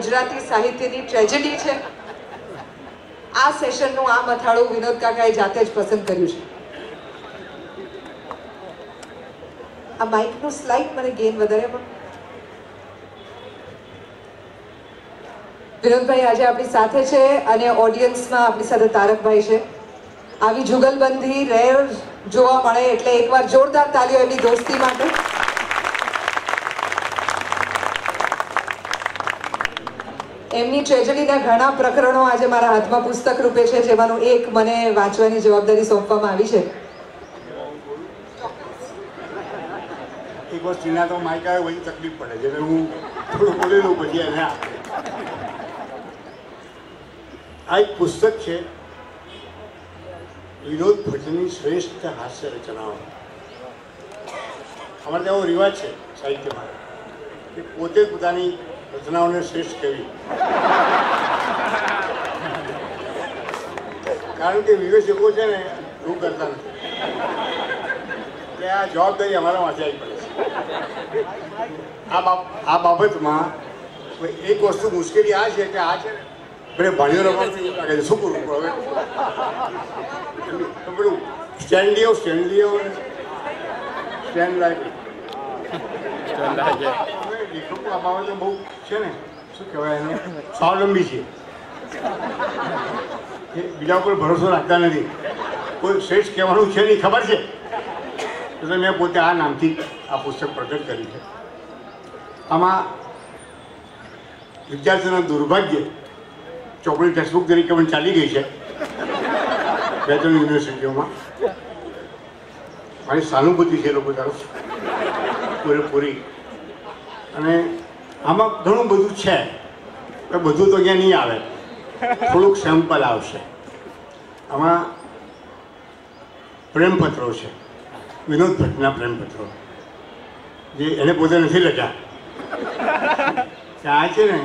ગુજરાતી સાહિત્યની ટ્રેજેડી છે. આ સેશનનું આ મથાળું વિનોદ કાકાએ જાતે જ પસંદ કર્યું છે. આ માઇકનું સ્લાઇડ મને ગેન વધારે પણ વિનોદભાઈ આજે આપણી સાથે છે અને ઓડિયન્સમાં આપણી સાથે તારકભાઈ છે. આવી જુગલબંધી રેર જોવા મળે એટલે એકવાર જોરદાર તાલીઓ એમની દોસ્તી માટે. એમની ટ્રેજડીના ઘણા પ્રકરણો આજે મારા હાથમાં પુસ્તક રૂપે છે, જેમાંનું એક મને વાંચવાની જવાબદારી સોંપવામાં આવી છે. એક વાર ચીના તો માઇક આવે તકલીફ પડે છે હું થોડું પછી એને આ એક પુસ્તક છે, વિનોદ ભટ્ટની શ્રેષ્ઠ હાસ્ય રચનાઓ. અમારે ત્યાં રિવાજ છે સાહિત્યમાં, કે પોતે પોતાની રચનાઓને શ્રેષ્ઠ કહેવી કારણ કે વિવેચકો છે ને શું કરતા નથી. એટલે આ જવાબદારી અમારા માથે આવી પડે છે. આ બાબ, આ બાબતમાં એક વસ્તુ મુશ્કેલી આ છે કે આ છે ને રમવાનું લાગે છે શું કરવું પડે પેલું સ્ટેન્ડ લ્યો સ્ટેન્ડ લીઓ સ્ટેન્ડ લાગે લેખકો આ બાબતે બહુ છે ને, શું કહેવાય એને? સ્વાવલંબી છે. બીજા ઉપર ભરોસો રાખતા નથી. કોઈ શ્રેષ્ઠ કહેવાનું છે નહીં, ખબર છે? એટલે મેં પોતે આ નામથી આ પુસ્તક પ્રગટ કર્યું છે. આમાં વિદ્યાર્થીઓના દુર્ભાગ્ય ચોપડી ટેક્સ્ટબુક તરીકે પણ ચાલી ગઈ છે. બે ત્રણ યુનિવર્સિટીઓમાં. મારી સહાનુભૂતિ છે લોકો તરફ પૂરેપૂરી અને આમાં ઘણું બધું છે બધું તો અહીંયા નહીં આવે. થોડુંક સેમ્પલ આવશે. આમાં પ્રેમપત્રો છે. વિનોદ ભટ્ટના પ્રેમપત્રો. જે એને પોતે નથી લખ્યા આ છે ને,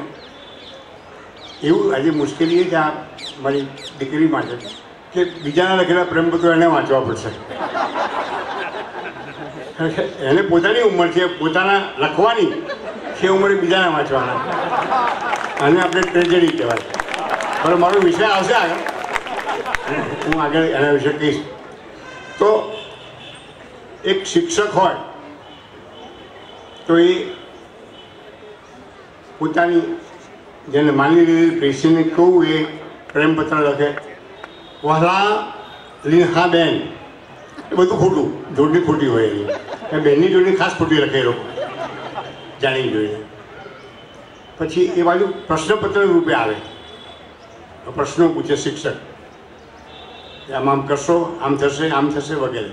એવું આજે મુશ્કેલી એ છે આ મારી દીકરી માટે, કે બીજાના લખેલા પ્રેમપત્રો એને વાંચવા પડશે. એને પોતાની ઉંમર છે, પોતાના લખવાની છે ઉંમરે બીજાને વાંચવાના. અને આપણે ટ્રેજેડી કહેવાય. પણ મારો વિષય આવશે આગળ. હું આગળ એના વિશે કહીશ. તો એક શિક્ષક હોય, તો એ પોતાની જેને માની લીધી પેશીને કહું એ પ્રેમપત્ર લખે. વહલા લીનહા બેન એ બધું ખોટું. જોડણી ખોટી હોય એની. એ બેનની જોડણી ખાસ ખોટી લખે એ લોકો. જાણી જોઈએ પછી એ બાજુ પ્રશ્નપત્ર રૂપે આવે. પ્રશ્નો પૂછે શિક્ષક. આમ આમ કરશો, આમ થશે આમ થશે વગેરે.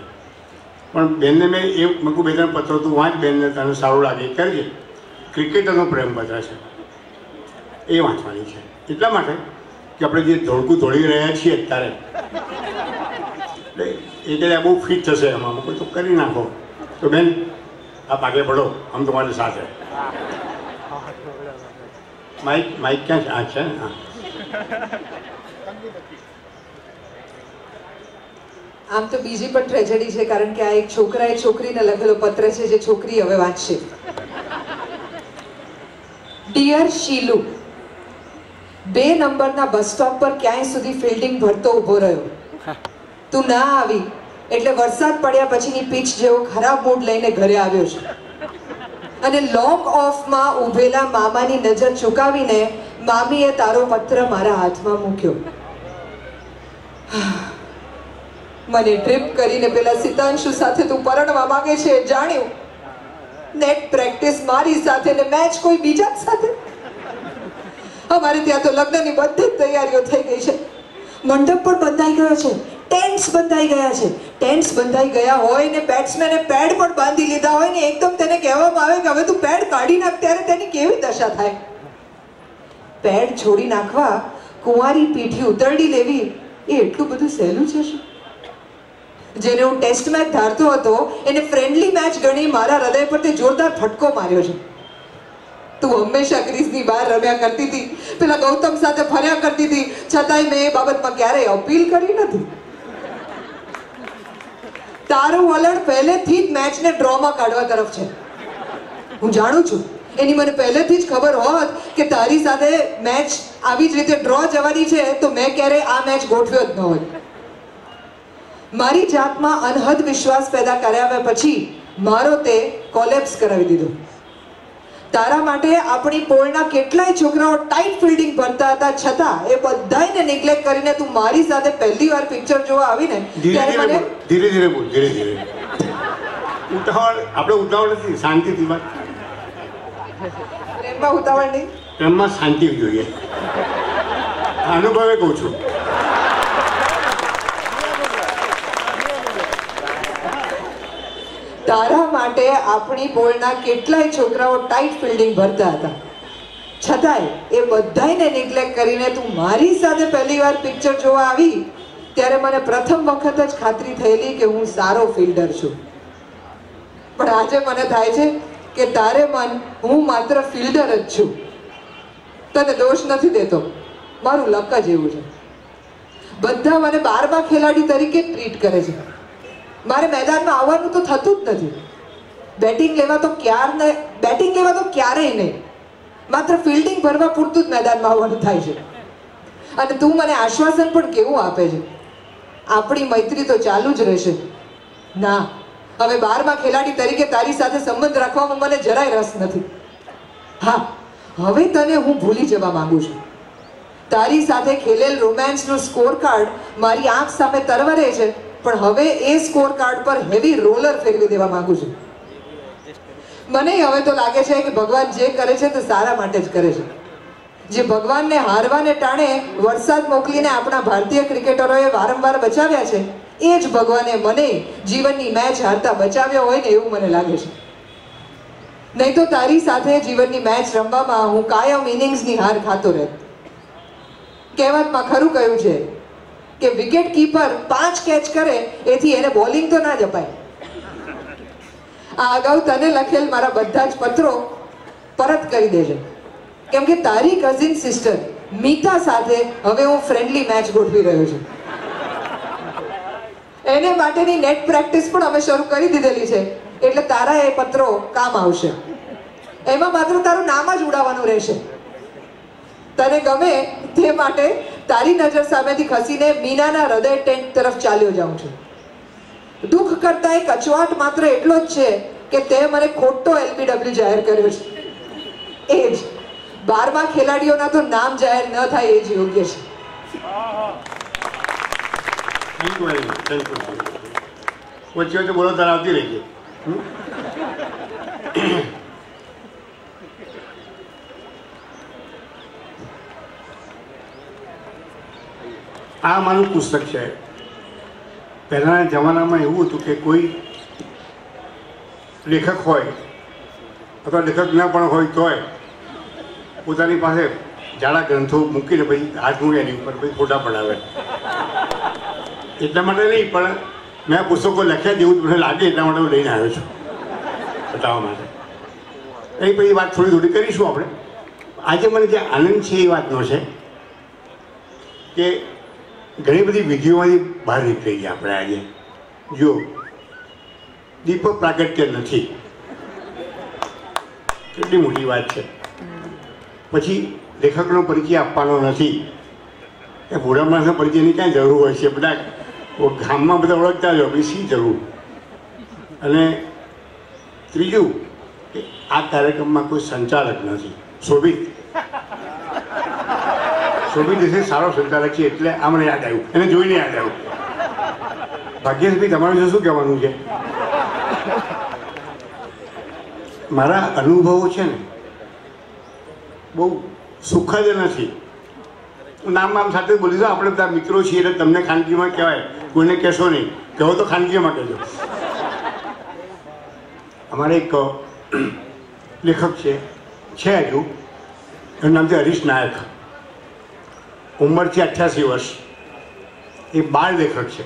પણ બેનને મેં એ મૂકું બે ત્રણ પત્રો, તું વાંચ બેનને, તને સારું લાગે. કરજે ક્રિકેટરનો પ્રેમપત્ર છે. એ વાંચવાની છે. એટલા માટે કે આપણે જે ધોળકું ધોળી રહ્યા છીએ અત્યારે એ કે બહુ ફિટ થશે એમાં. કોઈ તો કરી નાખો. તો બેન આપ આગળ પડો આમ તમારી સાથે. માઇક માઇક ક્યાં છે? આ છે? હા. આમ તો બીજી પણ ટ્રેજેડી છે, કારણ કે આ એક છોકરાએ છોકરીને લખેલો પત્ર છે જે છોકરી હવે વાંચશે. ડિયર શીલુ, બે નંબરના બસ સ્ટોપ પર ક્યાંય સુધી ફિલ્ડિંગ ભરતો ઊભો રહ્યો? તું ના આવી. એટલે વરસાદ પડ્યા પછીની પીચ જેવો ખરાબ મૂડ લઈને ઘરે આવ્યો છે. અને લોંગ ઓફમાં ઊભેલા મામાની નજર ચૂકાવીને મામીએ તારો પત્ર મારા હાથમાં મૂક્યો. મને ટ્રીપ કરીને પેલા સિતાંશુ સાથે તું પરણવા માંગે છે જાણ્યું. નેટ પ્રેક્ટિસ મારી સાથે ને મેચ કોઈ બીજા સાથે. અમારે ત્યાં તો લગ્નની બધી જ તૈયારીઓ થઈ ગઈ છે. મંડપ પણ બંધાઈ ગયો છે. ટેન્ટ્સ બંધાઈ ગયા છે. ટેન્ટ્સ બંધાઈ ગયા હોય ને બેટ્સમેને પેડ પણ બાંધી લીધા હોય ને એકદમ તેને કહેવામાં આવે કે હવે તું પેડ કાઢી નાખ ત્યારે તેની કેવી દશા થાય? પેડ છોડી નાખવા કુંવારી પીઠી ઉતરડી લેવી એ એટલું બધું સહેલું છે શું? જેને હું ટેસ્ટ મેચ ધારતો હતો, એને ફ્રેન્ડલી મેચ ગણી મારા હૃદય પર તે જોરદાર ફટકો માર્યો છે. તું હંમેશા ક્રિઝની બહાર રમ્યા કરતી હતી. પેલા ગૌતમ સાથે ફર્યા કરતી હતી. છતાંય મેં એ બાબતમાં ક્યારેય અપીલ કરી નથી. તારું વલણ પહેલેથી જ મેચને ડ્રોમાં કાઢવા તરફ છે. હું જાણું છું. એની મને પહેલેથી જ ખબર હોત કે તારી સાથે મેચ આવી જ રીતે ડ્રો જવાની છે, તો મેં ક્યારેય આ મેચ ગોઠવ્યો જ ન હોત મારી જાતમાં અનહદ વિશ્વાસ પેદા કર્યા પછી મારો તે કોલેપ્સ કરાવી દીધો. તારા માટે આપણી પોળના કેટલાય છોકરાઓ ટાઈટ ફિલ્ડિંગ ભરતા હતા. છતાં એ બધાને નેગ્લેક્ટ કરીને તું મારી સાથે પહેલી વાર પિક્ચર જોવા આવીને ત્યારે મને ધીરે ધીરે બોલ ધીરે ધીરે. ઉતાવળ આપણે ઉતાવળ નથી શાંતિથી વાત પ્રેમમાં ઉતાવળ નહીં? પ્રેમમાં શાંતિ જોઈએ. અનુભવે કહું છું. તારા માટે આપણી બોલના કેટલાય છોકરાઓ ટાઈટ ફિલ્ડિંગ ભરતા હતા. છતાંય એ બધાયને નિગ્લેક્ટ કરીને તું મારી સાથે પહેલી વાર પિક્ચર જોવા આવી, ત્યારે મને પ્રથમ વખત જ ખાતરી થયેલી કે હું સારો ફિલ્ડર છું. પણ આજે મને થાય છે કે તારે મન, હું માત્ર ફિલ્ડર જ છું. તને દોષ નથી દેતો. મારું લક જ એવું છે. બધા મને બારમા ખેલાડી તરીકે ટ્રીટ કરે છે. મારે મેદાનમાં આવવાનું તો થતું જ નથી. બેટિંગ લેવા તો ક્યાર નહીં બેટિંગ લેવા તો ક્યારેય નહીં. માત્ર ફિલ્ડિંગ ભરવા પૂરતું જ મેદાનમાં આવવાનું થાય છે. અને તું મને આશ્વાસન પણ કેવું આપે છે? આપણી મૈત્રી તો ચાલુ જ રહેશે. ના, હવે બારમા ખેલાડી તરીકે તારી સાથે સંબંધ રાખવામાં મને જરાય રસ નથી. હા, હવે તને હું ભૂલી જવા માંગુ છું. તારી સાથે ખેલેલ રોમાન્સનો સ્કોર કાર્ડ મારી આંખ સામે તરવરે છે, પણ હવે એ સ્કોર કાર્ડ પર હેવી રોલર ફેરવી દેવા માંગુ છું. મને હવે તો લાગે છે કે ભગવાન જે કરે છે તે સારા માટે જ કરે છે. જે ભગવાનને હારવાને ટાણે વરસાદ મોકલીને આપણા ભારતીય ક્રિકેટરોએ વારંવાર બચાવ્યા છે, એ જ ભગવાને મને જીવનની મેચ હારતા બચાવ્યો હોય ને એવું મને લાગે છે. નહીં તો તારી સાથે જીવનની મેચ રમવામાં હું કાયમ ઇનિંગ્સની હાર ખાતો રહેત કહેવતમાં ખરું કહ્યું છે કે વિકેટ કીપર પાંચ કેચ કરે, એથી એને બોલિંગ તો ના જ અપાય આ અગાઉ તને લખેલ મારા બધા જ પત્રો પરત કરી દેજે. કેમ કે તારી કઝિન સિસ્ટર મીતા સાથે હવે હું ફ્રેન્ડલી મેચ ગોઠવી રહ્યો છું. એને માટેની નેટ પ્રેક્ટિસ પણ અમે શરૂ કરી દીધેલી છે. એટલે તારા એ પત્રો કામ આવશે. એમાં માત્ર તારું નામ જ ઉડાવવાનું રહેશે. તને ગમે તે માટે તારી નજર સામેથી ખસીને મીનાના હૃદય ટેન્ટ તરફ ચાલ્યો જાઉં છું. દુઃખ કરતા એક અચવાટ માત્ર એટલો જ છે કે તે મને ખોટો એલબીડબ્લ્યુ જાહેર કર્યો છે. એ જ. બારમા ખેલાડીઓના તો નામ જાહેર ન થાય એ જ યોગ્ય છે. વચ્ચે વચ્ચે બોલો, તારા આવતી રહી આ મારું પુસ્તક છે. પહેલાંના જમાનામાં એવું હતું કે કોઈ લેખક હોય અથવા લેખક ન પણ હોય તોય પોતાની પાસે જાડા ગ્રંથો મૂકીને પછી હાથ મૂકે એની ઉપર, પછી ફોટા પડાવે. એટલા માટે નહીં, પણ મેં પુસ્તકો લખ્યા જેવું મને લાગે, એટલા માટે હું લઈને આવ્યો છું બતાવવા માટે. એ પછી વાત થોડી થોડી કરીશું આપણે. આજે મને જે આનંદ છે એ વાતનો છે કે ઘણી બધી વિધિઓમાંથી બહાર નીકળી ગયા આપણે આજે. જો, દીપક પ્રાગટ્ય નથી. કેટલી મોટી વાત છે. પછી લેખકનો પરિચય આપવાનો નથી. એ ભોળા માણસના પરિચયની ક્યાં જરૂર હોય છે. બધા ગામમાં બધા ઓળખતા જ હોય શી જરૂર? અને ત્રીજું કે આ કાર્યક્રમમાં કોઈ સંચાલક નથી. શોભિત. શોભિત દેસાઈ સારો સંચાલક છે એટલે આમણે યાદ આવ્યું. એને જોઈને યાદ આવ્યું. ભાગ્યેશભાઈ, તમારું વિશે શું કહેવાનું છે? મારા અનુભવો છે ને, બહુ સુખદ નથી. નામ નામ સાથે બોલી દો, આપણે બધા મિત્રો છીએ, એટલે તમને ખાનગીમાં કહેવાય. કોઈને કહેશો નહીં. કહો તો ખાનગીમાં કહેજો. અમારે એક લેખક છે છે હજુ. એનું નામ છે હરીશ નાયક. ઉંમર છે અઠ્યાસી વર્ષ. એ બાળ લેખક છે.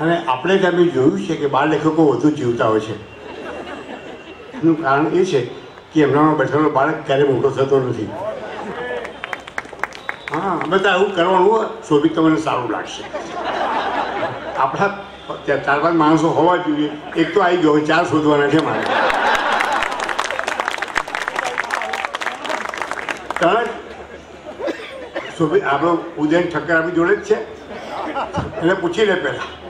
અને આપણે બી જોયું છે કે બાળ લેખકો વધુ જીવતા હોય છે. એનું કારણ એ છે કે એમનામાં બેઠેલો બાળક ક્યારેય મોટો થતો નથી. હા બધા એવું કરવાનું શોભિત તમને સારું લાગશે. આપણા ચાર પાંચ માણસો હોવા જોઈએ. એક તો આવી ગયો ચાર શોધવાના છે મારે તરત શોભી આપણો ઉદયન ઠક્કર જોડે જ છે. એને પૂછી લે પહેલાં.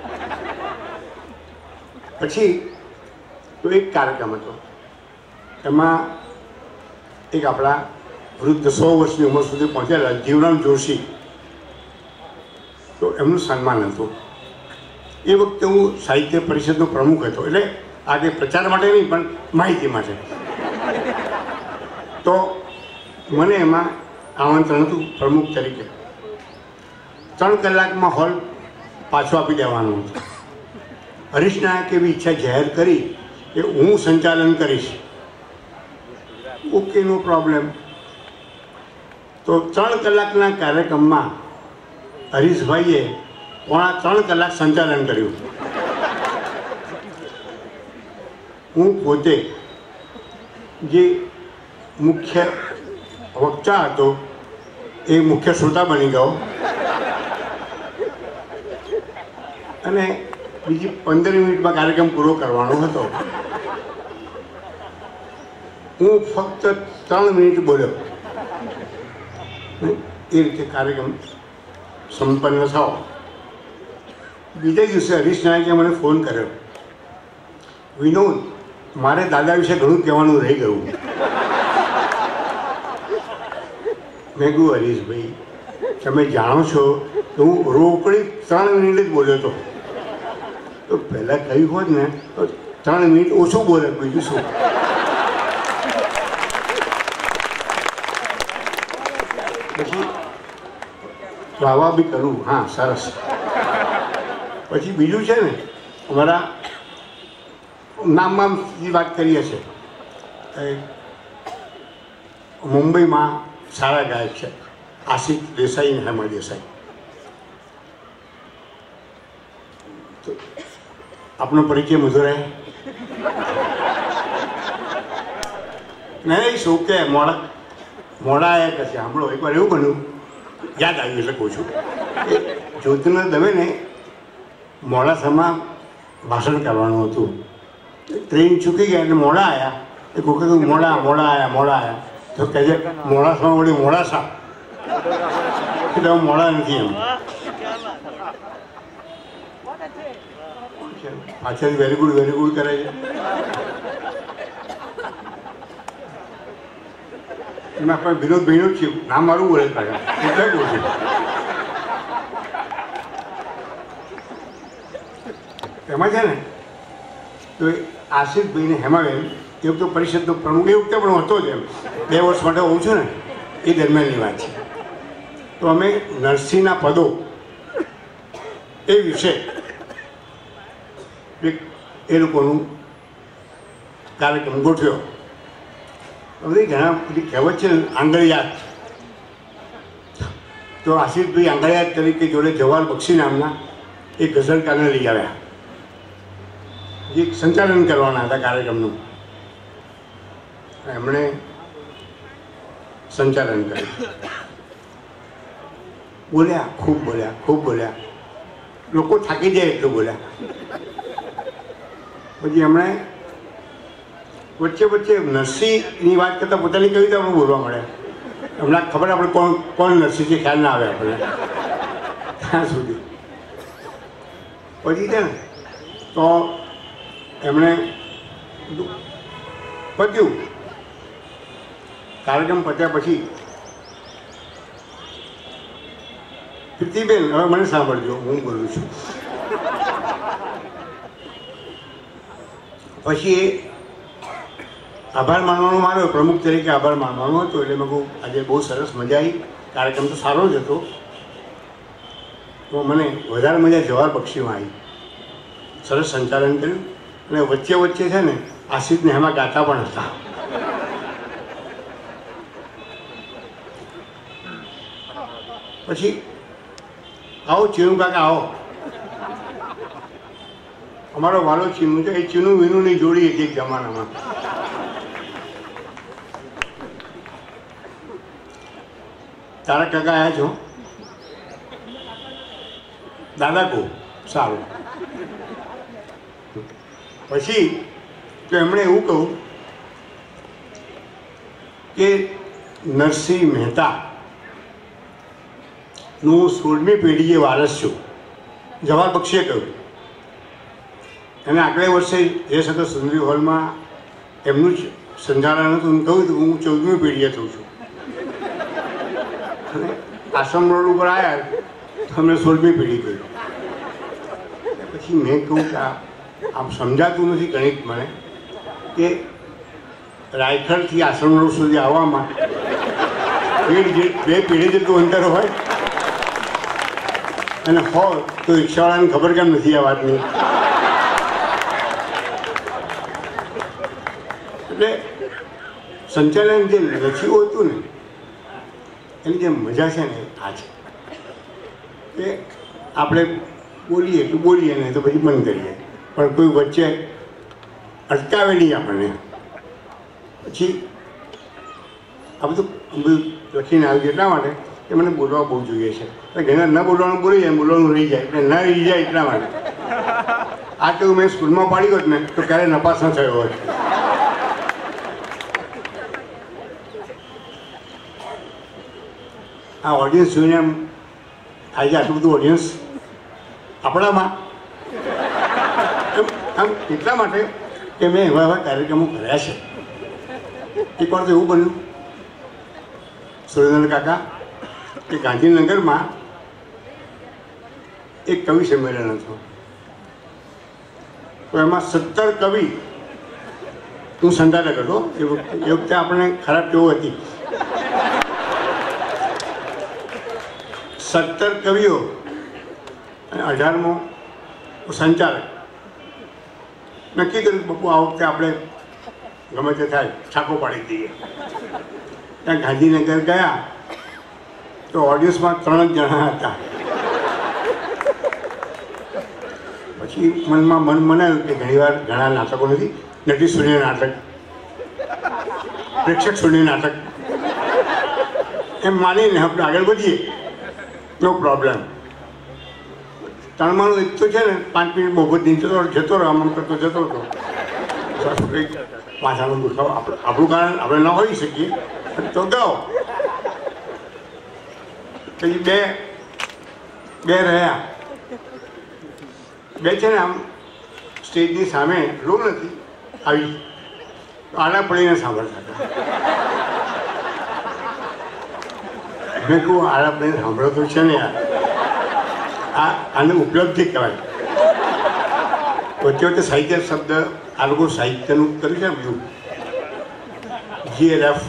પછી તો એક કાર્યક્રમ હતો. એમાં એક આપણા વૃદ્ધ સો વર્ષની ઉંમર સુધી પહોંચેલા જીવરામ જોશી. તો એમનું સન્માન હતું. એ વખતે હું સાહિત્ય પરિષદનો પ્રમુખ હતો. એટલે આજે પ્રચાર માટે નહીં, પણ માહિતી માટે. તો મને એમાં આમંત્રણ હતું પ્રમુખ તરીકે. ત્રણ કલાકમાં હોલ પાછો આપી દેવાનો હતો. હરીશ એવી ઈચ્છા જાહેર કરી કે હું સંચાલન કરીશ. ઓકે નો પ્રોબ્લેમ તો ત્રણ કલાકના કાર્યક્રમમાં હરીશભાઈએ પોણા ત્રણ કલાક સંચાલન કર્યું. હું પોતે જે મુખ્ય વક્તા હતો એ મુખ્ય શ્રોતા બની ગયો. અને બીજી પંદર મિનિટમાં કાર્યક્રમ પૂરો કરવાનો હતો. હું ફક્ત ત્રણ મિનિટ બોલ્યો. એ રીતે કાર્યક્રમ સંપન્ન થયો. બીજા દિવસે હરીશ નાયકે મને ફોન કર્યો. વિનોદ, મારે દાદા વિશે ઘણું કહેવાનું રહી ગયું. મેં કહ્યું હરીશભાઈ તમે જાણો છો કે હું રોકડી ત્રણ મિનિટ બોલ્યો હતો. તો પહેલાં કહ્યું હોત ને, તો ત્રણ મિનિટ ઓછું બોલે, બીજું શું? પછી વાવા બી કરું. હા, સરસ. પછી બીજું છે ને, અમારા નામમાં વાત કરીએ છીએ મુંબઈમાં સારા ગાયક છે. આશિક દેસાઈ અને હેમા દેસાઈ. આપનો પરિચય મધુરે નહીં, શું કે? મોડા મોડા એ કશે સાંભળો, એકવાર એવું બન્યું. યાદ આવ્યું એટલે કહું છું. જ્યોતિના દવે ને મોડાસામાં ભાષણ કરવાનું હતું. ટ્રેન ચૂકી ગયા એટલે મોડા આવ્યા એ કોઈ મોડા મોડા આવ્યા મોડા આવ્યા તો કહે છે મોડાસામાં વળી મોડાસા. એટલે હું મોડા નથી એમ. પાછળ વેરી ગુડ વેરી ગુડ કરે છે. એમાં પણ વિનોદ ભાઈનું જ છે. નામ મારું બોલે પાછા કહું છું. એમાં છે ને, તો આશિષભાઈને હેમાબેન એ વખતે પરિષદનો પ્રમુખ, એ વખતે પણ હતો જ એમ. બે વર્ષ માટે હોઉં છું ને, એ દરમિયાનની વાત છે. તો અમે નરસિંહના પદો એ વિશે એ લોકોનું કાર્યક્રમ ગોઠવ્યો. બધી ઘણા બધી કહેવત છે આંગળિયાત તો આશિષભાઈ આંગળિયાત તરીકે જોડે જવાહર બક્ષી નામના એ ગઝલકારને લઈ આવ્યા. જે સંચાલન કરવાના હતા કાર્યક્રમનું. એમણે સંચાલન કર્યું. બોલ્યા, ખૂબ બોલ્યા ખૂબ બોલ્યા. લોકો થાકી જાય એટલું બોલ્યા. પછી એમણે વચ્ચે વચ્ચે નરસિંહની વાત કરતાં પોતાની કવિતા પણ બોલવા મળે. એમને ખબર આપણે કોણ કોણ નરસિંહ છે ખ્યાલ ના આવે આપણે ત્યાં સુધી. પછી છે ને, તો એમણે પત્યું કાર્યક્રમ પત્યા પછી પ્રીતિબેન, હવે મને સાંભળજો, હું બોલું છું. પછી એ આભાર માનવાનો મારો પ્રમુખ તરીકે આભાર માનવાનો હતો, એટલે મેં કહું, આજે બહુ સરસ મજા આવી. કાર્યક્રમ તો સારો જ હતો. તો મને વધારે મજા જવાર પક્ષીમાં આવી. સરસ સંચાલન કર્યું. અને વચ્ચે વચ્ચે છે ને આશિષ નેહમા ગાતા પણ હતા. પછી આવો ચીનુ કાકા, આવો. અમારો વાલો ચીનું છે, એ ચીનું વિનુની જોડી હતી એક જમાનામાં. તારા કાકા આવ્યા છો? દાદા કહું, સારું. પછી તો એમણે એવું કહ્યું કે નરસિંહ મહેતા નું સોળમી પેઢીએ વારસ છું. જવાહર બક્ષીએ કહ્યું. અને આગલે વર્ષે જે સાથે સુંદરી હોલમાં એમનું જ સંચાલન હતું કહ્યું હતું, હું ચૌદમી પેઢીએ થઉં છું. આશ્રમ રોડ ઉપર આવ્યા તો અમે સોળમી પેઢી કહ્યું. પછી મેં કહું કે આમ સમજાતું નથી ગણિત મને, કે રાયખડથી આશ્રમ રોડ સુધી આવવામાં બે પેઢી જેટલું અંતર હોય અને હો, તો રિક્ષાવાળાને ખબર કેમ નથી આ વાતની? એટલે સંચાલન જે લખ્યું હતું ને, એની જે મજા છે ને આ છે. કે આપણે બોલીએ તો બોલીએ ને તો પછી બંધ કરીએ. પણ કોઈ વચ્ચે અટકાવે નહીં આપણને. પછી આ બધું બધું લખીને આવ્યું એટલા માટે કે મને બોલવા બહુ જોઈએ છે. ઘણા ન બોલવાનું બોલી જાય બોલવાનું રહી જાય. એટલે ન રહી જાય એટલા માટે. આ તો મેં સ્કૂલમાં પાડી હોત ને, તો ક્યારે નપાસ ન થયો હોત. આ ઓડિયન્સ જોઈને આમ આજે આટલું બધું ઓડિયન્સ આપણામાં? એમ, આમ એટલા માટે કે મેં એવા એવા કાર્યક્રમો કર્યા છે. એક વાર તો એવું બન્યું. સુરેન્દ્ર કાકા, કે ગાંધીનગરમાં એક કવિ સંમેલન હતું તો એમાં સત્તર કવિ હું સંચાલક હતો. એ વખતે એ વખતે આપણે ખરાબ ટેવો હતી. સત્તર કવિઓ અને અઢારમો સંચાલક. નક્કી કર્યું બપુ આ વખતે આપણે ગમે તે થાય, છાપો પાડી દઈએ. ત્યાં ગાંધીનગર ગયા તો ઓડિયન્સમાં ત્રણ જણા હતા. પછી મનમાં મન મનાયું કે ઘણીવાર ઘણા નાટકો નથી. નટી શૂન્ય નાટક. પ્રેક્ષક શૂન્ય નાટક. એમ માનીને આપણે આગળ વધીએ. નો પ્રોબ્લેમ તણમાનું એક તો છે ને, પાંચ મિનિટ બહુ નીચે જતો રહો આમ કરતો જતો હતો. માથાનો દુખાવો આપણે આપણું કારણ આપણે ન હોઈ શકીએ તો ગાઓ. પછી બે બે રહ્યા. બે છે ને આમ સ્ટેજની સામે લો નથી આવી આડા પડીને સાંભળતા હતા. મેં કહું આડા પડીને સાંભળતો છે ને આ આને ઉપલબ્ધિ કહેવાય વચ્ચે વચ્ચે સાહિત્ય શબ્દ, આ લોકો સાહિત્યનું કર્યું છે બીજું જીએલએફ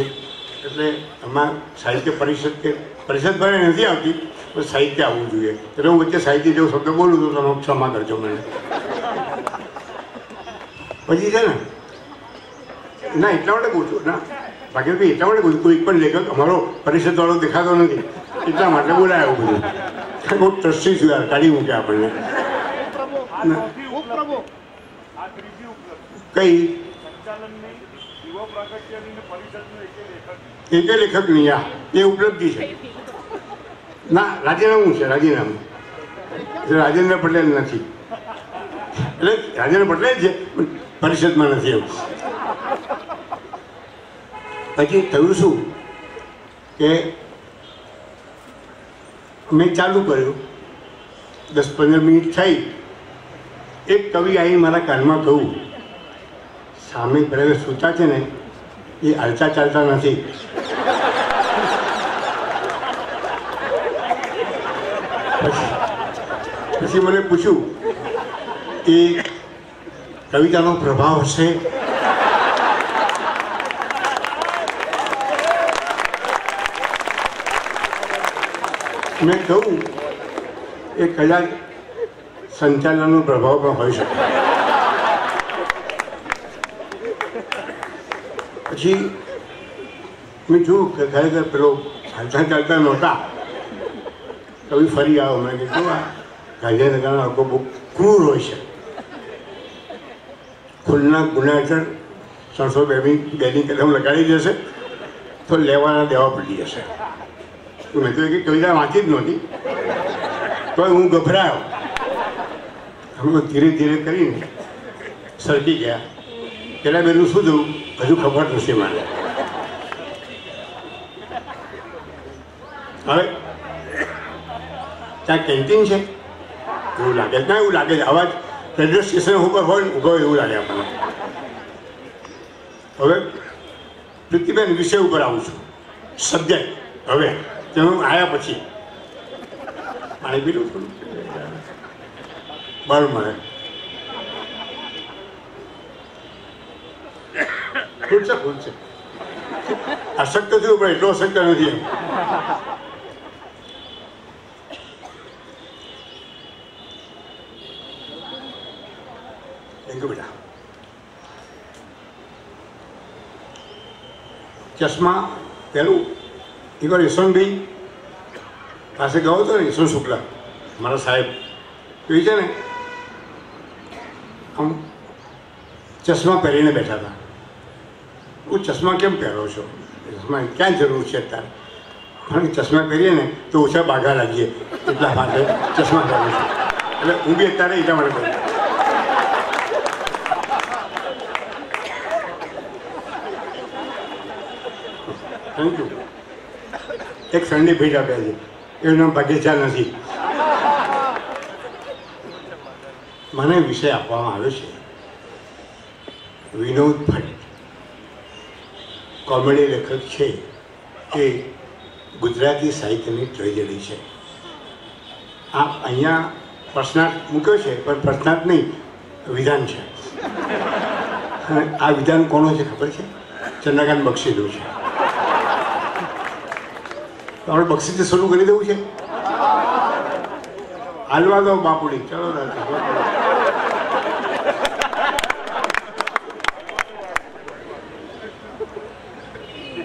એટલે એમાં સાહિત્ય પરિષદ કે પરિષદ ભરે નથી આવતી. સાહિત્ય આવવું જોઈએ. એટલે હું વચ્ચે સાહિત્ય જેવો શબ્દ બોલું તો તમે ક્ષમા કરજો મને. પછી છે ને ના એટલા માટે પૂછું ના બાકી તો એટલા માટે પૂછું કોઈ પણ લેખક અમારો પરિષદવાળો દેખાતો નથી. એટલા માટે બોલાયો બધું. બહુ ટ્રસ્ટી છું યાર કાઢી મૂકે આપણને. કઈ? એક લેખક નહીં આ. એ ઉપલબ્ધિ છે. ના રાજીનામું છે રાજીનામું રાજેન્દ્ર પટેલ નથી. એટલે રાજેન્દ્ર પટેલ છે પરિષદમાં નથી એવું પછી થયું શું? કે મેં ચાલુ કર્યું. દસ પંદર મિનિટ થઈ. એક કવિ આવી મારા કાનમાં કહું સામે પહેલાં સૂતા છે ને, એ હાલતા ચાલતા નથી. પછી મને પૂછ્યું, એ કવિતાનો પ્રભાવ હશે? મેં કહું એ કદાચ સંચાલનનો પ્રભાવ પણ હોઈ શકે. પછી મેં જોયું કે ખરેખર પેલો ચાલતા ચાલતા નહોતા. કવિ ફરી આવો. મેં કીધું ગાંધીનગરના લોકો બહુ ક્રૂર હોય છે. ખુલ્લા ગુનાચર ત્રણસો બેની બેની કલમ લગાડી દેશે, તો લેવાના દેવા પડી જશે. મેં તો એક કવિતા વાંચી જ નહોતી. તો હું ગભરાયો. હમણાં ધીરે ધીરે કરીને સરકી ગયા. પેલા બેનું શું થયું? હજુ ખબર નથી મને. હવે, ત્યાં કેન્ટીન છે. એવું લાગે ના એવું લાગે છે? અવાજ રેડિયો સ્ટેશન ઉપર હોય ને હોય એવું લાગે આપણને. હવે પ્રીતિબેન વિષય ઉપર આવું છું. સબ્જેક્ટ. હવે તેનું આવ્યા પછી. પાણી પીલું થોડું. બળ મળે ખુલશે ખુલશે. અશક્ત થયું પણ એટલો અશક્ત નથી બેટા ચશ્મા પેલું એકવાર યશવંતભાઈ પાસે ગયો હતો ને યશવંત શુક્લા મારા સાહેબ એ છે ને આમ ચશ્મા પહેરીને બેઠા હતા હું ચશ્મા કેમ પહેરો છો ચશ્મા ક્યાં જરૂર છે અત્યારે કારણ ચશ્મા પહેરીએ ને તો ઓછા બાઘા લાગીએ એટલા માટે ચશ્મા પહેરું છું એટલે હું બી અત્યારે એટલા માટે પહેરું થેન્ક એક સન્ડે ભેટ આપ્યા છે. એનું નામ ભાગ્યચાર નથી. મને વિષય આપવામાં આવ્યો છે. વિનોદ ભટ્ટ, કોમેડી લેખક છે. એ ગુજરાતી સાહિત્યની ટ્રેજેડી છે. આ અહીંયા પ્રશ્નાર્થ મૂક્યો છે, પણ પ્રશ્નાર્થ નહીં, વિધાન છે. આ વિધાન કોનું છે ખબર છે? ચંદ્રકાંત બક્ષીનું છે. આપણે બક્ષીથી શરૂ કરી દેવું છે? હાલવા દો બાપુડી, ચલો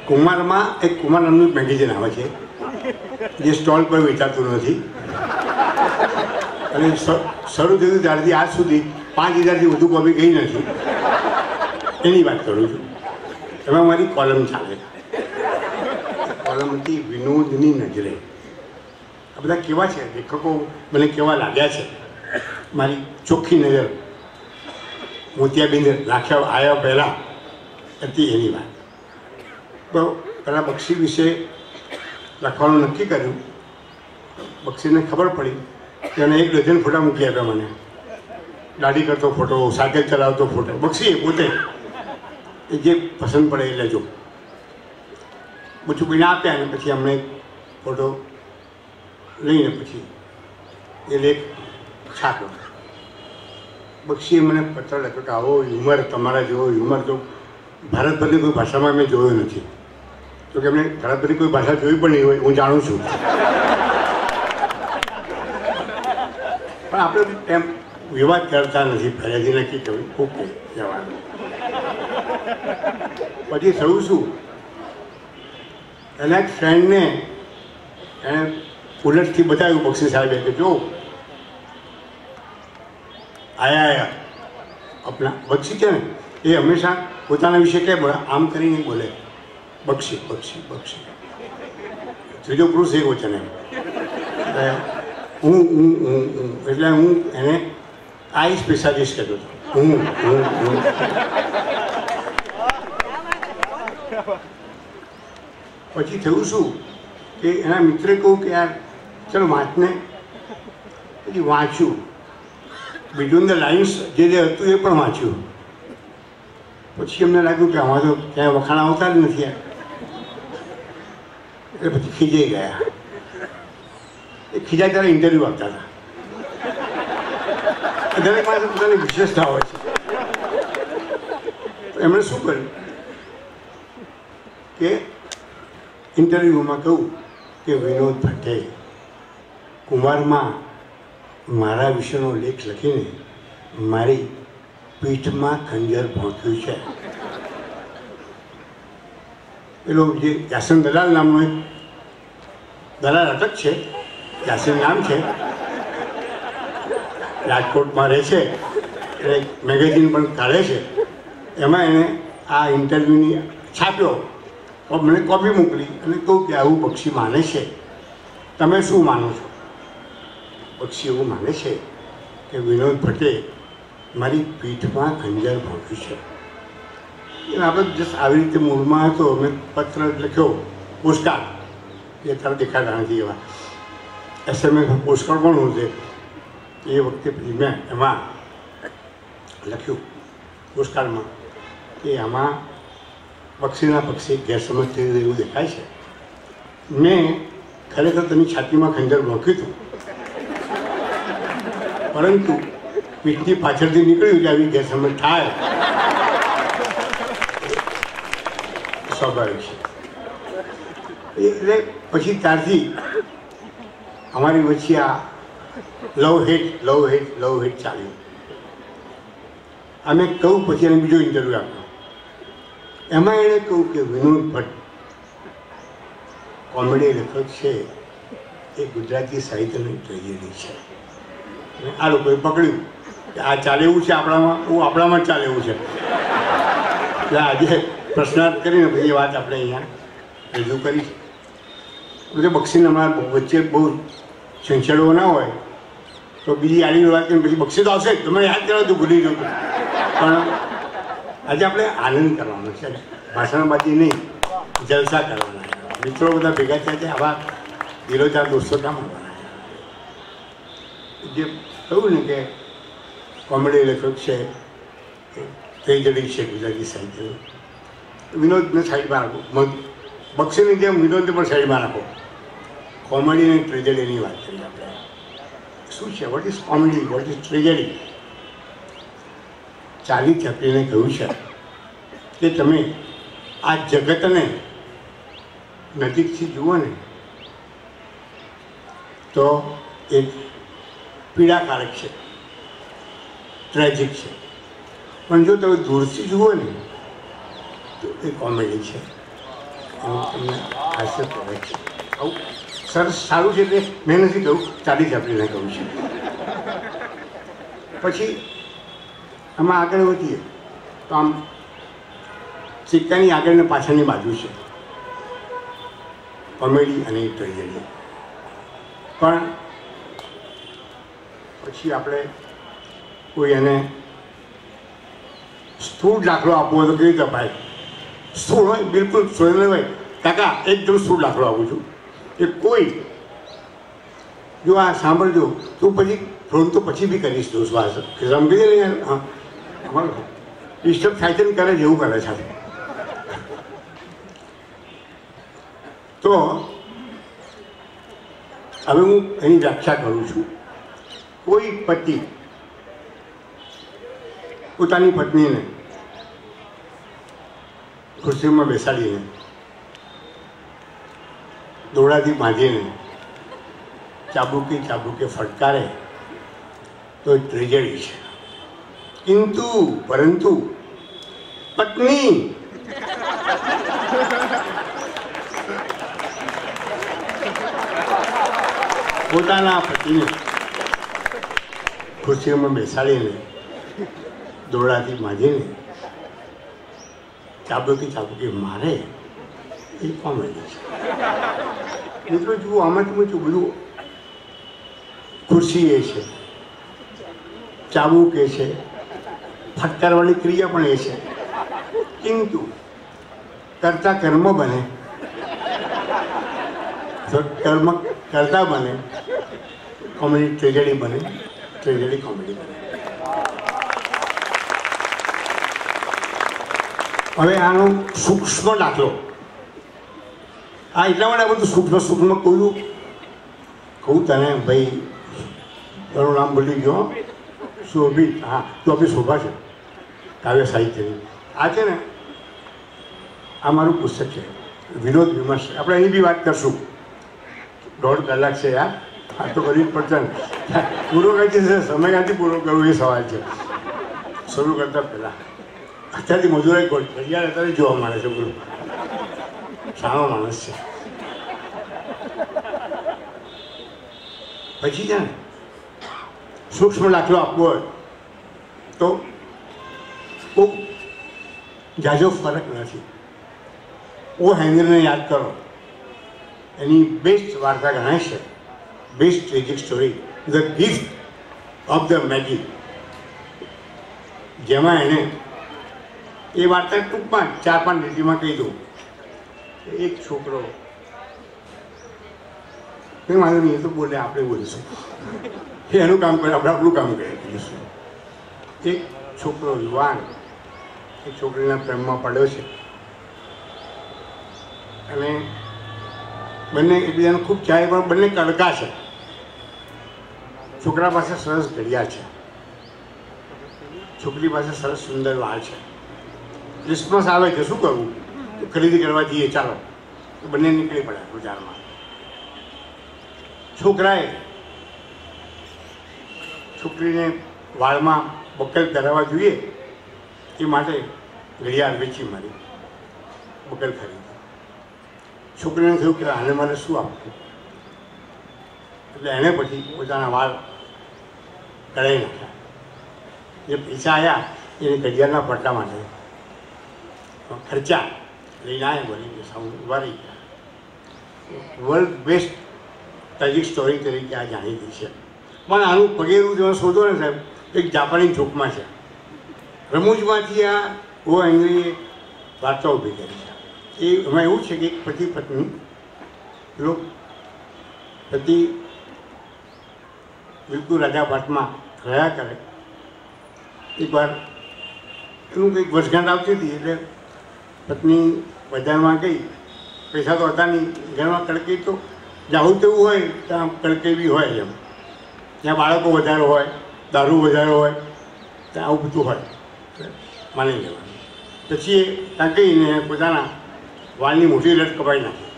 કુમારમાં એક કુમાર નામનું મેગેઝિન આવે છે, જે સ્ટોલ પર વેચાતું નથી. અને શરૂ થયું ત્યારથી, આજ સુધી પાંચ હજારથી વધુ કોપી ગઈ નથી. એની વાત કરું છું. એમાં મારી કોલમ ચાલે કોલમ હતી વિનોદની નજરે. આ બધા કેવા છે? લેખકો મને કેવા લાગ્યા છે? મારી ચોખ્ખી નજર મોતિયાબિંદ રાખ્યા આવ્યા પહેલાં હતી એની વાત. તો પહેલાં બક્ષી વિશે લખવાનું નક્કી કર્યું. બક્ષીને ખબર પડી કે એને એક ડઝન ફોટા મૂકી આપ્યા મને. દાઢી કરતો ફોટો, સાયકલ ચલાવતો ફોટો. બક્ષી પોતે એ જે પસંદ પડે એ લેજો. બધું કોઈને આપ્યા અને પછી અમને ફોટો લઈને પછી એ લેખ છાપ્યો બક્ષીએ મને પત્ર લખ્યો કે આવો હ્યુમર, તમારા જેવો હ્યુમર તો ભારતભરની કોઈ ભાષામાં મેં જોયો નથી. તો કે એમણે ભારતભરની કોઈ ભાષા જોઈ પણ નહીં હોય, હું જાણું છું. પણ આપણે એમ વિવાદ કરતા નથી પહેલેથી નક્કી કર્યું. ઓકે જવાનું પછી થયું શું? એના એક ફ્રેન્ડને એણે ઉલટથી બતાવ્યું બક્ષી સાહેબે કે જો, આયા આયા આપણા બક્ષી છે ને? એ હંમેશા પોતાના વિશે કે આમ કરીને બોલે. બક્ષી બક્ષી બક્ષી. ત્રીજો પુરુષ એક વચન એમ. હું હું હું હું. એટલે હું એને આઈ સ્પેશિયાલિસ્ટ કહેતો હતો. હું હું હું. પછી થયું શું? કે એના મિત્રે કહું કે યાર, ચલો વાંચને. પછી વાંચ્યું. બિટવીન ધ લાઇન્સ જે જે હતું એ પણ વાંચ્યું. પછી અમને લાગ્યું કે આમાં તો ક્યાંય વખાણ આવતા જ નથી એટલે પછી ખીજાઈ ગયા. એ ખીજાય ત્યારે ઇન્ટરવ્યૂ આપતા હતા. દરેક માણસે પોતાની વિશેષતા હોય છે. એમણે શું કર્યું? કે ઇન્ટરવ્યૂમાં કહું કે વિનોદ ભટ્ટે કુમારમાં મારા વિશેનો લેખ લખીને મારી પીઠમાં ખંજર પહોંચ્યું છે. પેલો જે યાસન દલાલ નામનો એક દલાલ અટક છે, યાસન નામ છે, રાજકોટમાં રહે છે, એટલે મેગેઝિન પણ કાઢે છે. એમાં એણે આ ઇન્ટરવ્યૂની છાપ્યો તો મને કોપી મોકલી અને કહું કે આવું પક્ષી માને છે. તમે શું માનો છો? પક્ષી એવું માને છે કે વિનોદ ભટ્ટે મારી પીઠમાં ખંજર ભોગ્યું છે. એ આપણે જસ્ટ આવી રીતે મૂળમાં હતો. મેં પત્ર લખ્યો, પોસ્ટકાર્ડ એ તારા દેખાતા નથી એવા. એસએમએસ પોસ્ટકાર્ડ પણ હું છે એ વખતે મેં એમાં લખ્યું પોસ્ટકાર્ડમાં કે આમાં પક્ષીના પક્ષી ગેરસમજ થઈ એવું દેખાય છે. મેં ખરેખર તેની છાતીમાં ખંજર મૂક્યું હતું. પરંતુ પીઠની પાછળથી નીકળ્યું કે આવી ગેરસમજ થાય. સ્વાભાવિક છે. એટલે પછી ત્યારથી અમારી વચ્ચે આ love hate love hate love hate ચાલ્યું. અમે કહું પછી એને બીજો ઇન્ટરવ્યૂ આપ્યો એમાં એણે કહ્યું કે વિનોદ ભટ્ટ કોમેડી લેખક છે. એ ગુજરાતી સાહિત્યની ટ્રેજેડી છે. આ લોકોએ પકડ્યું કે આ ચાલે એવું છે આપણામાં? હું આપણામાં ચાલે એવું છે. એટલે આજે પ્રશ્નાર્થ કરીને પછી વાત આપણે અહીંયા રજૂ કરી બધે બક્ષીને અમારા વચ્ચે બહુ છંછેડવો ના હોય, તો બીજી આડી વાત કરીને પછી બક્ષી તો આવશે જ. તમે યાદ કરો તો ભૂલી જવું પણ આજે આપણે આનંદ કરવાનો છે. ભાષણબાજી નહીં, જલસા કરવાના મિત્રો બધા ભેગા થયા છે, આવા દિલોચાર દોસ્તો કામ જે કહ્યું ને કે કોમેડી લેખક છે ટ્રેજડી છે ગુજરાતી સાહિત્ય વિનોદને સાઈડમાં રાખો. બક્ષીની જેમ વિનોદને પણ સાઈડમાં રાખો. કોમેડી અને ટ્રેજડીની વાત કરીએ આપણે. શું છે? What is comedy what is tragedy ચાલી ચપલીને કહ્યું છે કે તમે આ જગતને નજીકથી જુઓ ને, તો એ પીડાકારક છે ટ્રેજિક છે. પણ જો તમે દૂરથી જુઓ ને, તો એ કોમેડી છે. એનું તમને હાસ્ય કરે છે. આવું સરસ સારું છે એટલે મેં નથી કહ્યું, ચાલી ચાપલીને કહ્યું છે. પછી આમાં આગળ વધીએ તો આમ સિક્કાની આગળ ને પાછળની બાજુ છે. કોમેડી અને ટ્રેજેડી. પણ પછી આપણે કોઈ એને સ્થૂળ દાખલો આપવો તો કેવી રીતે અપાય? સ્થૂળ હોય, બિલકુલ સ્વયં હોય. કાકા, એકદમ સ્થૂળ દાખલો આપું છું. કે કોઈ જો આ સાંભળજો, તું પછી ફોન તો પછી બી કરીશ દોસ્ત વાત સમજી ને હા. ડિસ્ટર્બ થાય છે ને કરે એવું કરે છે તો હવે હું એની વ્યાખ્યા કરું છું. કોઈ પતિ પોતાની પત્નીને ખુરશીમાં બેસાડીને, દોડાથી બાંધીને, ચાબુકી ચાબુકે ફટકારે, તો એ ટ્રેજેડી છે. કિંતુ પરંતુ પત્ની પોતાના પતિને ખુરશીઓમાં બેસાડીને, દોરડાથી બાંધીને, ચાબુકી ચાબુકી મારે, એ કોમેડી છે મિત્રો, જુઓ, આમાં તમે જો બધું ખુરશી એ છે, ચાબુક એ છે. ફટકારવાની ક્રિયા પણ એ છે. કિંતુ કરતા કર્મ બને. કર્મ કરતા બને કોમેડી ટ્રેજેડી બને ટ્રેજેડી કોમેડી બને. હવે આનો સૂક્ષ્મ દાખલો. આ એટલા માટે બધું સૂક્ષ્મ સૂક્ષ્મ કહ્યું કહું તને, ભાઈ, તારું નામ ભૂલી ગયો શોભિત, હા, તો બી શોભા છે. કાવ્ય સાહિત્યની આ છે ને, આ મારું પુસ્તક છે. વિનોદ વિમર્શ. આપણે એની બી વાત કરશું. દોઢ કલાક છે યાર. આ તો કરવી પડશે ને પૂરો કરતી છે સમય ક્યાંથી પૂરો કરવું એ સવાલ છે. શરૂ કરતા પહેલાં. અત્યારથી મજૂરાઈ કોઈ તૈયાર અત્યારે જોવા મળે છે ગુરુ સારો માણસ છે. પછી છે ને, સૂક્ષ્મ દાખલો આપવો હોય તો બહુ જાજો ફરક નથી. ઓ હેંગરને યાદ કરો. એની બેસ્ટ વાર્તા ગણાય છે. Best tragic story the gift of the Magi જેમાં એને એ વાર્તા ટૂંકમાં ચાર પાંચ લીટીમાં કહી દઉં. એક છોકરો કંઈ વાંધો નહીં, એ તો બોલે, આપણે બોલીશું. એનું કામ કરે, આપણે આપણું કામ કરીએ. એક છોકરો યુવાન એ છોકરીના પ્રેમમાં પડ્યો છે. અને બંને એકબીજાને ખૂબ ચાહે પણ બંને કડકા છે. છોકરા પાસે સરસ ઘડિયા છે. છોકરી પાસે સરસ સુંદર વાળ છે. ક્રિસમસ આવે છે, શું કરવું? ખરીદી કરવા જઈએ, ચાલો. તો બંને નીકળી પડ્યા બજારમાં. છોકરાએ છોકરીને વાળમાં બકલ કરાવવા જોઈએ. એ માટે ઘડિયાળ વેચી મારી, બગલ ખરીદી છોકરીને થયું કે આને મારે શું આપવું? એટલે એણે પછી પોતાના વાળ કઢાઈ નાખ્યા. જે પૈસા આવ્યા એને ઘડિયાળના પટ્ટા માટે ખર્ચા લઈને આવ્યા બોલી સાઉન્ડ ગયા. વર્લ્ડ બેસ્ટ ટ્રેજિક સ્ટોરી તરીકે આ જાણીતી છે. પણ આનું પગેરું જો શોધો ને સાહેબ, એક જાપાની જોકમાં છે. રમૂજમાંથી આ ઓ એંગ્રીએ વાર્તા ઊભી કરી છે. એ એમાં એવું છે કે એક પતિ પત્ની, પેલો પતિ બિલકુલ રાજાભાટમાં રહ્યા કરે. એકવાર એનું કંઈક વર્ષગાંઠ આવતી હતી એટલે પત્ની બજારમાં ગઈ. પૈસા તો હતા નહીં. ઘરમાં કડકી તો જાવું તેવું હોય, ત્યાં કડકી બી હોય એમ. ત્યાં બાળકો વધારે હોય, દારૂ વધારે હોય, ત્યાં આવું બધું હોય. માની લેવાનું પછી એ ગઈને પોતાના વાલની મોટી લટ કપાઈ નાખી.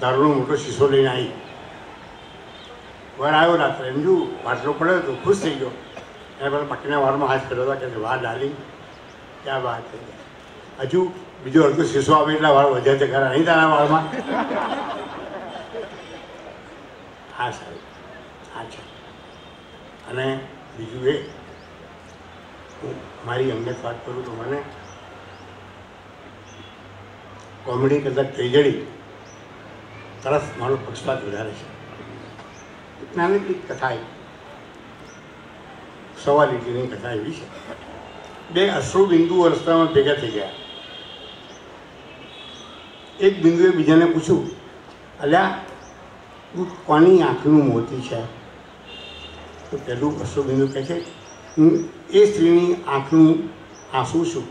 દારૂનો મોટો શીશો લઈને આવી. વાર આવ્યો રાત્રે. એમ જો વાટલો પડ્યો તો ખુશ થઈ ગયો. એને પેલા પકડીને વારમાં હાથ કર્યો હતા કે વાહ ડાર્લિંગ, ક્યાં વાત ગયા. હજુ બીજો અડધો શીશો આવે એટલા વાળ વધ્યા છે ખરા નહીં તારા વાળમાં? હા સાહેબ, હા છે અને બીજું એ મારી અમને વાત કરું તો મને કોમેડી કરતાં ટ્રેજડી તરફ મારો પક્ષપાત વધારે છે. નાનકડી કથા એ સવા લીટીની કથા એવી છે. બે અશ્રુ બિંદુઓ રસ્તામાં ભેગા થઈ ગયા. એક બિંદુએ બીજાને પૂછ્યું, અલ્યા, તું કોની આંખનું મોતી છે? તો પહેલું અશ્રુ બિંદુ કહે છે હું એ સ્ત્રીની આંખનું આંસુ છું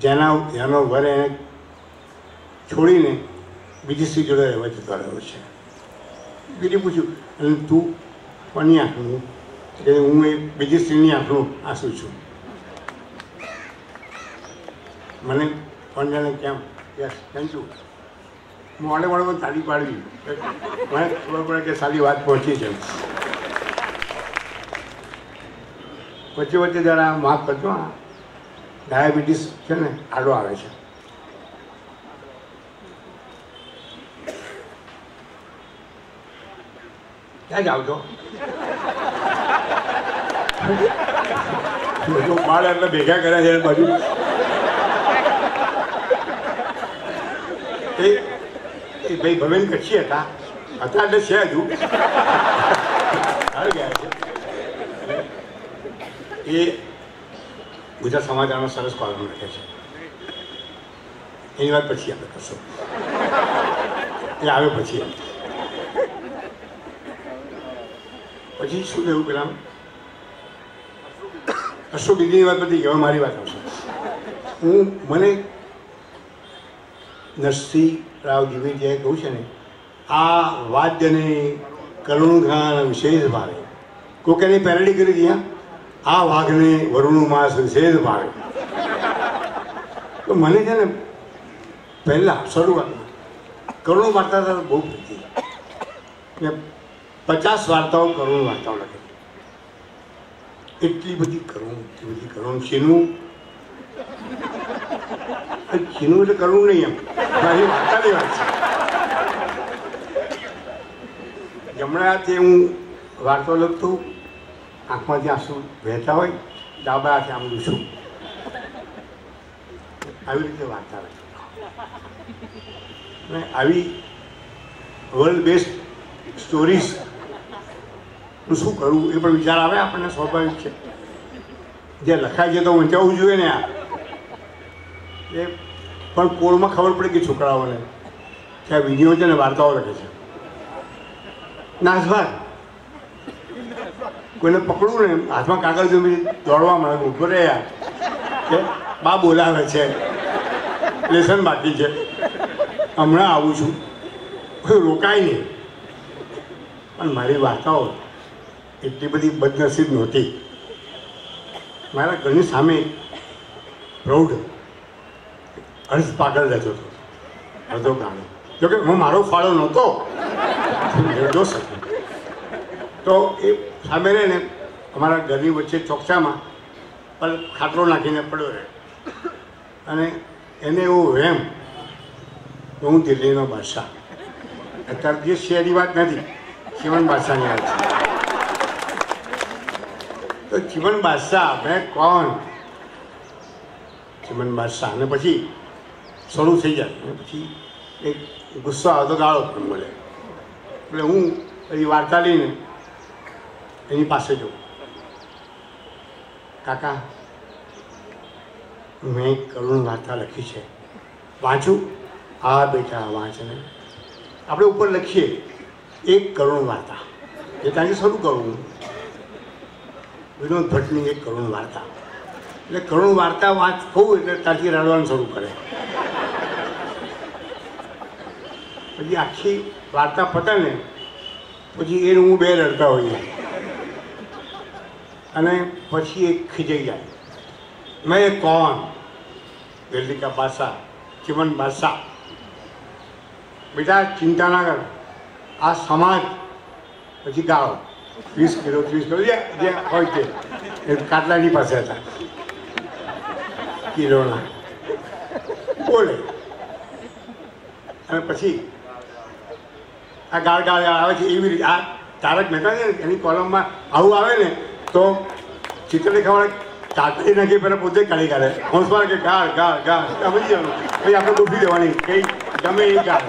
જેના જેનો વર એને છોડીને બીજી સ્ત્રી જોડે રહેવા જતો રહ્યો છે. બીજું પૂછ્યું, અને તું કોની આંખનું? કે હું એ બીજી સ્ત્રીની આંખનું આંસુ છું? મને કોણ જાણે કેમ યસ થેન્ક યુ મોડે મોડે તાળી પાડવી. મને ખબર પડે કે સારી વાત પહોંચી છે. વચ્ચે વચ્ચે જરા માફ કરજો, આ ડાયાબિટીસ છે ને આડો આવે છે. ક્યાં જ આવજો બાળ એટલે ભેગા કર્યા છે બાજુ. એ ભાઈ ભવેન કચ્છી હતા. હતા એટલે છે હજુ આવી ગયા છે એ ગુજરાત સમાચારમાં સરસ કોલમ લખે છે. એની વાત પછી આપણે કરશું. એ આવે પછી પછી શું થયું પેલા? અશોક બીજીની વાત બધી હવે મારી વાત આવશે. હું, મને નરસિંહ રાવ દ્વિવેદીએ કહ્યું છે ને, આ વાદ્યને કરુણગાન વિશેષ ભાવે. કોકે એની પેરડી કરી હતી આ વાઘને વરુણનું માસ વિશેષ ભાવે તો મને છે ને પહેલાં શરૂઆતમાં કરુણ વાર્તા તો બહુ પ્રીતિ મેં પચાસ વાર્તાઓ કરુણ વાર્તાઓ લખી એટલી બધી કરુણ, એટલી બધી કરુણ. ચીનું. ચીનું એટલે કરુણ નહીં એમ. મારી વાર્તાની વાત છે. જમણા હાથે હું વાર્તાઓ લખતો આંખમાંથી આંસુ વહેતા હોય, ડાબા હાથે આમ લૂછું આવી રીતે વાર્તા અને આવી વર્લ્ડ બેસ્ટ સ્ટોરીઝનું શું કરવું, એ પણ વિચાર આવે આપણને, સ્વાભાવિક છે. જે લખાય છે તો વંચાવવું જોઈએ ને આ એ પણ કોળમાં ખબર પડે કે છોકરાઓને કે આ વીડિયો છે ને વાર્તાઓ લખે છે. નાસભાર કોઈને પકડું ને હાથમાં કાગળ જમી દોડવા માંડે. ઊભો રહ્યા. કે બા બોલાવે છે. લેસન બાકી છે. હમણાં આવું છું. કોઈ રોકાય નહીં. પણ મારી વાર્તાઓ એટલી બધી બદનસીબ નહોતી. મારા ઘરની સામે પ્રૌઢ અર્ધ પાગલ રહેતો હતો. અડધો ગાણો જોકે હું મારો ફાળો નહોતો. હતો. તો એ સામે રહીને અમારા ઘરની વચ્ચે ચોકસામાં પર ખાટલો નાખીને પડ્યો રહે. અને એને એવો વહેમ કે હું દિલ્હીનો બાદશાહ. અત્યારે જે શહેરી વાત નથી. જીવન બાદશાહની વાત છે. તો જીવન બાદશાહ મેં કોણ? જીવન બાદશાહ. અને પછી શરૂ થઈ જાય. અને પછી એક ગુસ્સો આવતો ગાળો પણ બોલે એટલે હું પછી વાર્તા લઈને એની પાસે જો કાકા મેં કરુણ વાર્તા લખી છે વાંચું હા બેટા વાંચને આપણે ઉપર લખીએ એક કરુણ વાર્તા એ ત્યાંથી શરૂ કરું વિનોદ ભટ્ટની એક કરુણ વાર્તા એટલે કરુણ વાર્તા વાંચ કહું એટલે ત્યાંથી રડવાનું શરૂ કરે પછી આખી વાર્તા પતે ને પછી એ હું બે રડતા હોઈએ અને પછી એ ખીજાઈ જાય મેં કોણ? દિલ્હી બાસા ચિમન બાદશાહ. બેટા ચિંતા ના કર આ સમાજ, પછી ગાળો વીસ કિલો, ત્રીસ કિલો, જે હોય તે. એ કાટલાની પાસે હતા. કિલોના. બોલે. અને પછી આ ગાળ ગાળ આવે છે એવી રીતે. આ તારક મહેતા છે એની કોલમમાં આવું આવે ને તો ચિત્રલેખાવાળા કાઢી નાખી પહેલાં પોતે કાઢી કાઢે. હોંસમાં કે ગાળ ગાળ ગાળ. સમજી જવાનું. પછી આપણે ગોઠવી દેવાની કઈ ગમે એ ગાળ.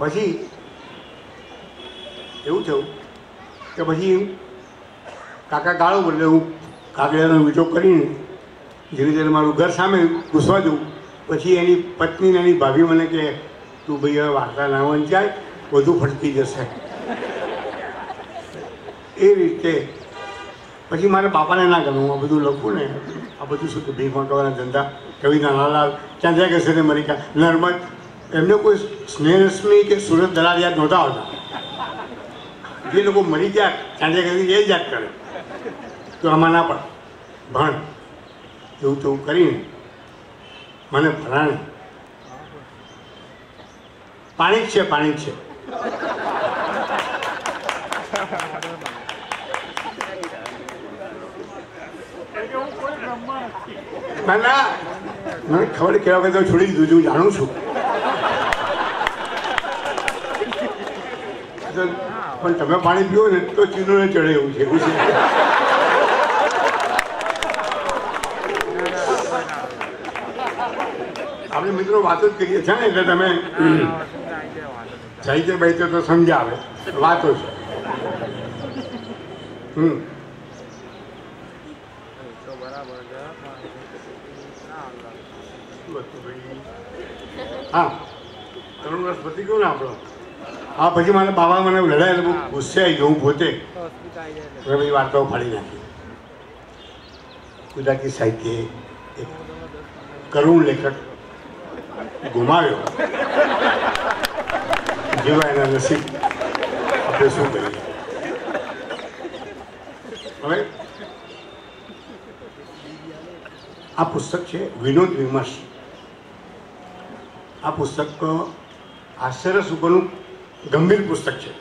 પછી એવું થયું કે પછી કાકા ગાળો બદલે હું કાગડિયાનો વીંટો કરીને ધીરે ધીરે મારું ઘર સામે ઘૂસવા જઉં. પછી એની પત્ની એની ભાભી મને કે તું ભાઈ હવે વાર્તા ના વંચાય, બધું ફટકી જશે. એ રીતે પછી મારે બાપાને ના ગમે, હું આ બધું લખું ને, આ બધું શું કે ભીખ મોટવાના ધંધા, કવિ નાનાલાલ ચાંદ્યા કસે ને મરિકા નર્મદ, એમને કોઈ સ્નેહરશ્મિ કે સુરત દલાલ યાદ નહોતા આવતા. જે લોકો મરી ગયા ચાંદ્યા કસે એ જ યાદ કરે. તો આમાં ના પણ ભણ, એવું તેવું કરીને મને ભરાણે પાણી જ છે, પાણી જ છે. ના ના મને ખબર કેવા વગર તો છોડી દીધું છું જાણું છું. પણ તમે પાણી પીવો ને, તો ચીનો ચડે એવું છે એવું છે. આપણે મિત્રો વાતો જ કરીએ. છીએ ને એટલે તમે સાહિત્ય બાહિત્ય તો સમજાવે. વાતો છે. હમ? હા. ત્રણ વર્ષ પતી ગયું ને આપણો. હા, પછી મારા બાબા મને લડાય ગુસ્સે આવી ગયો, હું પોતે બધી વાર્તાઓ ગુજરાતી સાહિત્ય કરુણ લેખક ગુમાવ્યો જેવા એના નસીબ આપણે શું કરીએ હવે આ પુસ્તક છે વિનોદ વિમર્શ આ પુસ્તક આશ્ચર્ય ઉપરનું ગંભીર પુસ્તક છે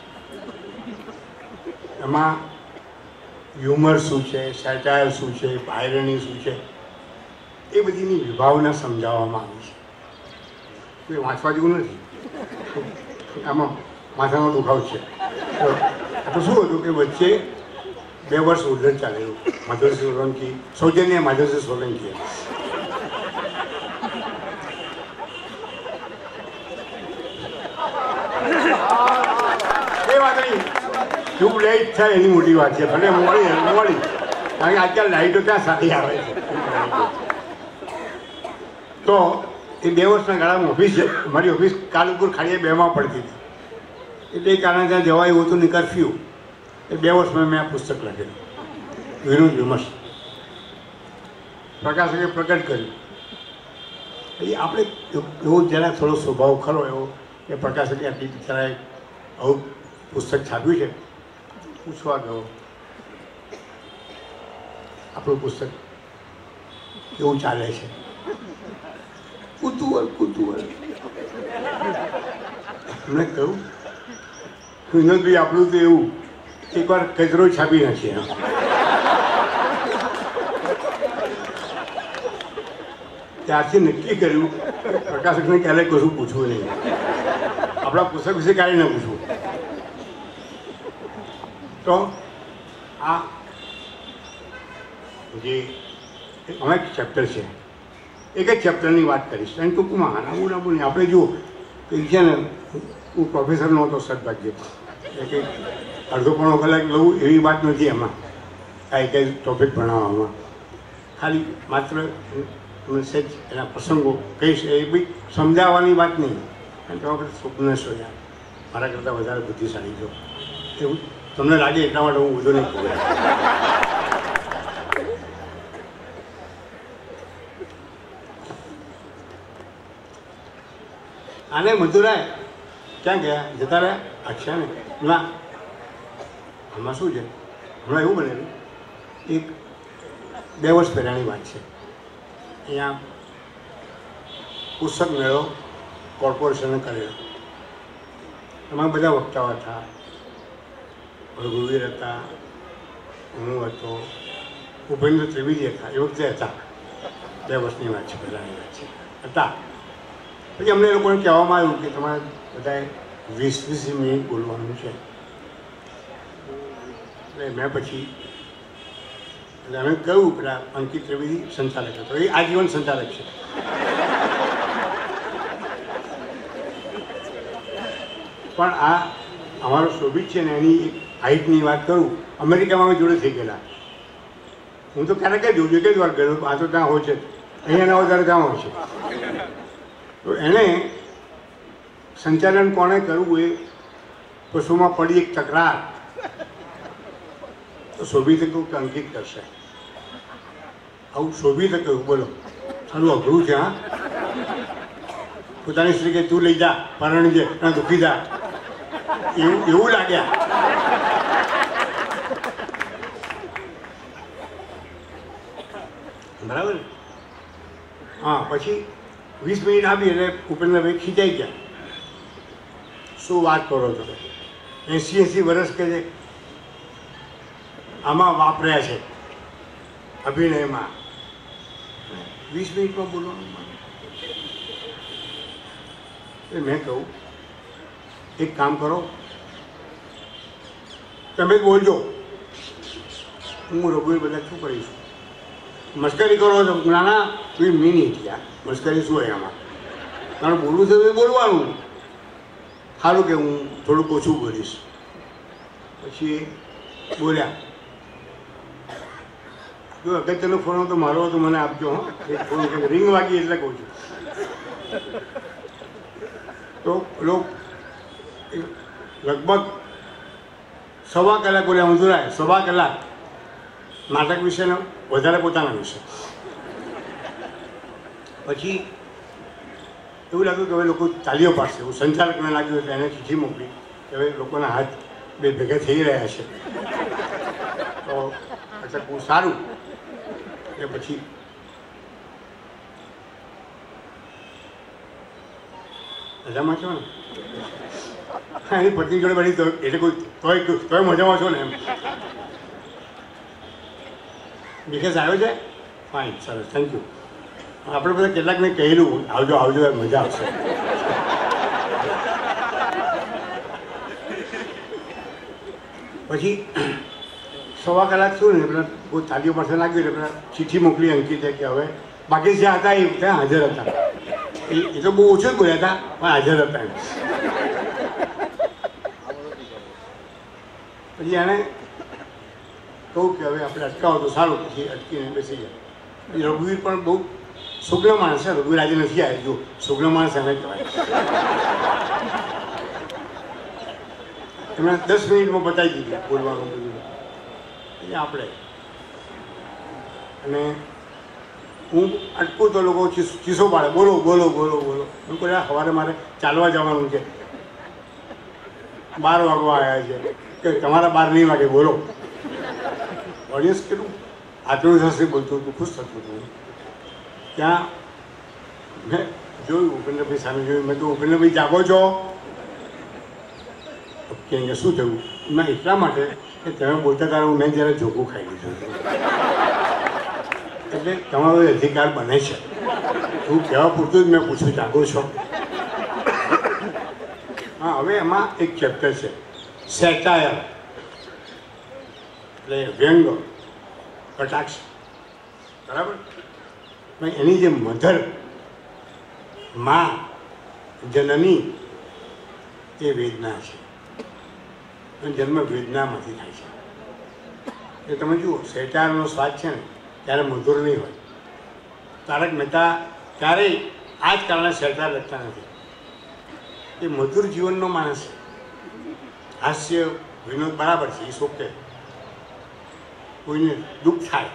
એમાં હ્યુમર શું છે સેટાયર શું છે બાયરણી શું છે એ બધીની વિભાવના સમજાવવામાં આવી છે કોઈ વાંચવા જેવું નથી આમાં માથાનો દુખાવ છે. તો શું હતું કે વચ્ચે બે વર્ષ ઉદ્ધર ચાલેલું. માધવસિંહ સોલંકી, સૌજન્ય માધવસિંહ સોલંકી. ટ્યુબલાઇટ થાય એની મોટી વાત છે. ભલે મોડી મોડી. કારણ કે અત્યારે લાઇટો ત્યાં સારી આવે છે. તો એ બે વર્ષના ગાળામાં ઓફિસ મારી ઓફિસ કાલુપુર ખાડીએ બેમાં પડતી હતી. એટલે એ કારણે ત્યાં જવા એવું હતું ને કરફ્યુ. એ બે વર્ષમાં મેં આ પુસ્તક લખેલું. વિનોદ વિમર્શ. પ્રકાશકે પ્રગટ કર્યું. એ આપણે એવો જરા થોડો સ્વભાવ ખરો એવો કે પ્રકાશકે આટલી બિચારાએ આવું પુસ્તક છાપ્યું છે? પૂછવા ગયો. આપણું પુસ્તક કેવું ચાલે છે? કુતૂહલ, કુતુહલ. મેં કહ્યું, વિનોદભાઈ, આપણું તો એવું, એકવાર કચરો છાપી નાખીએ. ત્યારથી નક્કી કર્યું કે પ્રકાશકને ક્યારેય કશું પૂછવું નહીં. આપણા પુસ્તક વિશે ક્યારેય ન પૂછવું. તો આ જે અમે ચેપ્ટર છે. એક જ ચેપ્ટરની વાત કરીશ. અને ટૂંકમાં આવું ના બોલીએ. આપણે જુઓ, કે છે ને, હું પ્રોફેસર નહોતો સદભાગ્ય. એટલે અડધો પોણો કલાક લઉં એવી વાત નથી એમાં. કાંઈ કંઈ ટોપિક ભણાવવામાં. ખાલી માત્ર મેસેજ એના પ્રસંગો કહીશ, એ બી સમજાવવાની વાત નહીં. અને કે વખત સ્વપ્ન સોયા મારા કરતાં વધારે બુદ્ધિશાળી છો. એવું તમને લાગે એટલા માટે હું બધું નહીં કહું આને મધુરાય. ક્યાં ગયા? જતા રહ્યા? અચ્છા ને. ના. આમાં શું છે? હમણાં એવું બનેલું એક બે વર્ષ પહેલાંની વાત છે. અહીંયા પુસ્તક મેળો કોર્પોરેશને કરેલો. એમાં બધા વક્તાઓ હતા. રઘુવીર હતા, હું હતો ભૂપેન્દ્ર ત્રિવેદી હતા. એ વખતે હતા. બે વર્ષની વાત છે, પહેલાંની વાત છે. હતા. પછી અમને લોકોને કહેવામાં આવ્યું કે તમારે બધાએ વીસ વીસ મિનિટ બોલવાનું છે. એટલે મેં પછી એટલે અમે કહ્યું પેલા અંકિત ત્રિવેદી સંચાલક હતો. એ આજીવન સંચાલક છે. પણ આ અમારો શોભિત છે ને એની હાઇટની વાત કરું, અમેરિકામાં અમે જોડે થઈ ગયેલા. હું તો ક્યારેક જ જોઉં છું, એક જ વાર ગયો, આ તો ત્યાં હોય છે. અહીંયા ના વધારે ત્યાં હોય છે. તો એણે સંચાલન કોણે કરવું એ પશુમાં પડી એક તકરાર? તો શોભિતે કહ્યું કે અંકિત કરશે. આવું શોભિતે કહ્યું બોલો. થોડું અઘરું છે, હા? પોતાની સ્ત્રી કે તું લઈ જા પરણજે અને દુઃખી જા. એવું એવું લાગ્યા. બરાબર? હા, પછી વીસ મિનિટ આપી એટલે ઉપેન્દ્રભાઈ ખીચાઈ ગયા. શું વાત કરો છો? એસી એસી વર્ષ કે છે આમાં વાપર્યા છે અભિનયમાં. વીસ મિનિટમાં બોલવાનું એ મેં કહું, એક કામ કરો. તમે બોલજો. હું રઘુવીર બધા શું કરીશું? મસ્કરી કરો છો. ના ના તું મી નહીં થયા મસ્કરી શું હોય એમાં? કારણ બોલવું છે બોલવાનું. સારું કે હું થોડુંક ઓછું બોલીશ. પછી બોલ્યા. જો અગત્યનો ફોન તો મારો તો મને આપજો, હા. ફોન રિંગ વાગી એટલે કહું છું. તો લોક લગભગ સવા કલાક બોલ્યા મધુરાય સવા કલાક. નાટક વિશેનો વધારે પોતાના વિશે. પછી એવું લાગ્યું કે હવે લોકો તાલીઓ પાડશે એવું સંચાલકને લાગ્યું એટલે એને ચીઠી મોકલી કે હવે લોકોના હાથ બે ભેગા થઈ રહ્યા છે. તો એટલે બહુ સારું. એટલે પછી મજામાં છો ને? એની પત્ની જોડે બની તો એટલે કોઈ તોય તોય મજામાં છો ને એમ? વિકાસ આવ્યો છે ફાઇન સરસ થેન્ક યુ આપણે બધા કેટલાકને કહેલું, આવજો આવજો મજા આવશે. પછી સવા કલાક શું ને બહુ તાલીઓ પાસે લાગ્યું એટલે પેલા ચિઠ્ઠી મોકલી અંકિતે કે હવે બાકી જ્યાં હતા એ ત્યાં હાજર હતા. એ તો બહુ ઓછું જ બોલ્યા હતા, પણ હાજર હતા એમ. પછી એને કહું કે હવે આપણે અટકાવો તો સારું, પછી અટકીને બેસી જાય રઘુવીર પણ બહુ શુક્લ માણસ છે, રઘુવીર આજે નથી આવ્યો. જો શુક્લ માણસ એને કહેવાય. એમણે દસ મિનિટમાં બતાવી દીધું બોલવાનું બધું. એટલે આપણે. અને હું અટકું તો લોકો ચીસો પાડે. બોલો બોલો બોલો બોલો. હું કહું સવારે મારે ચાલવા જવાનું છે. બાર વાગવા આવ્યા છે. કે તમારા બાર નહીં વાગે, બોલો. ઓડિયન્સ કેટલું? આત્મવિશ્વાસથી બોલતું હતું, ખુશ થતું હતું. ત્યાં મેં જોયું, ઉપેન્દ્રભાઈ સામે જોયું. મેં તો ઉપેન્દ્રભાઈ, જાગો છો? કે શું થયું? ના એટલા માટે કે તમે બોલતા હતા મેં જ્યારે જોખું ખાઈ લીધું એટલે તમારો અધિકાર બને છે. હું કહેવા પૂરતું જ મેં પૂછ્યું, જાગો છો? હા, હવે એમાં એક ચેપ્ટર છે. સેટાયર એટલે વ્યંગ, કટાક્ષ. બરાબર? એની જે મધર, માં, જનની, એ વેદના છે. અને જન્મ વેદનામાંથી થાય છે. એ તમે જુઓ સેટારનો સ્વાદ છે ને, ત્યારે મધુર નહીં હોય. તારક મહેતા ક્યારેય આ જ કારણે સેટાર લખતા નથી. એ મધુર જીવનનો માણસ છે. હાસ્ય, વિનોદ બરાબર છે, એ શોકે. કોઈને દુઃખ થાય,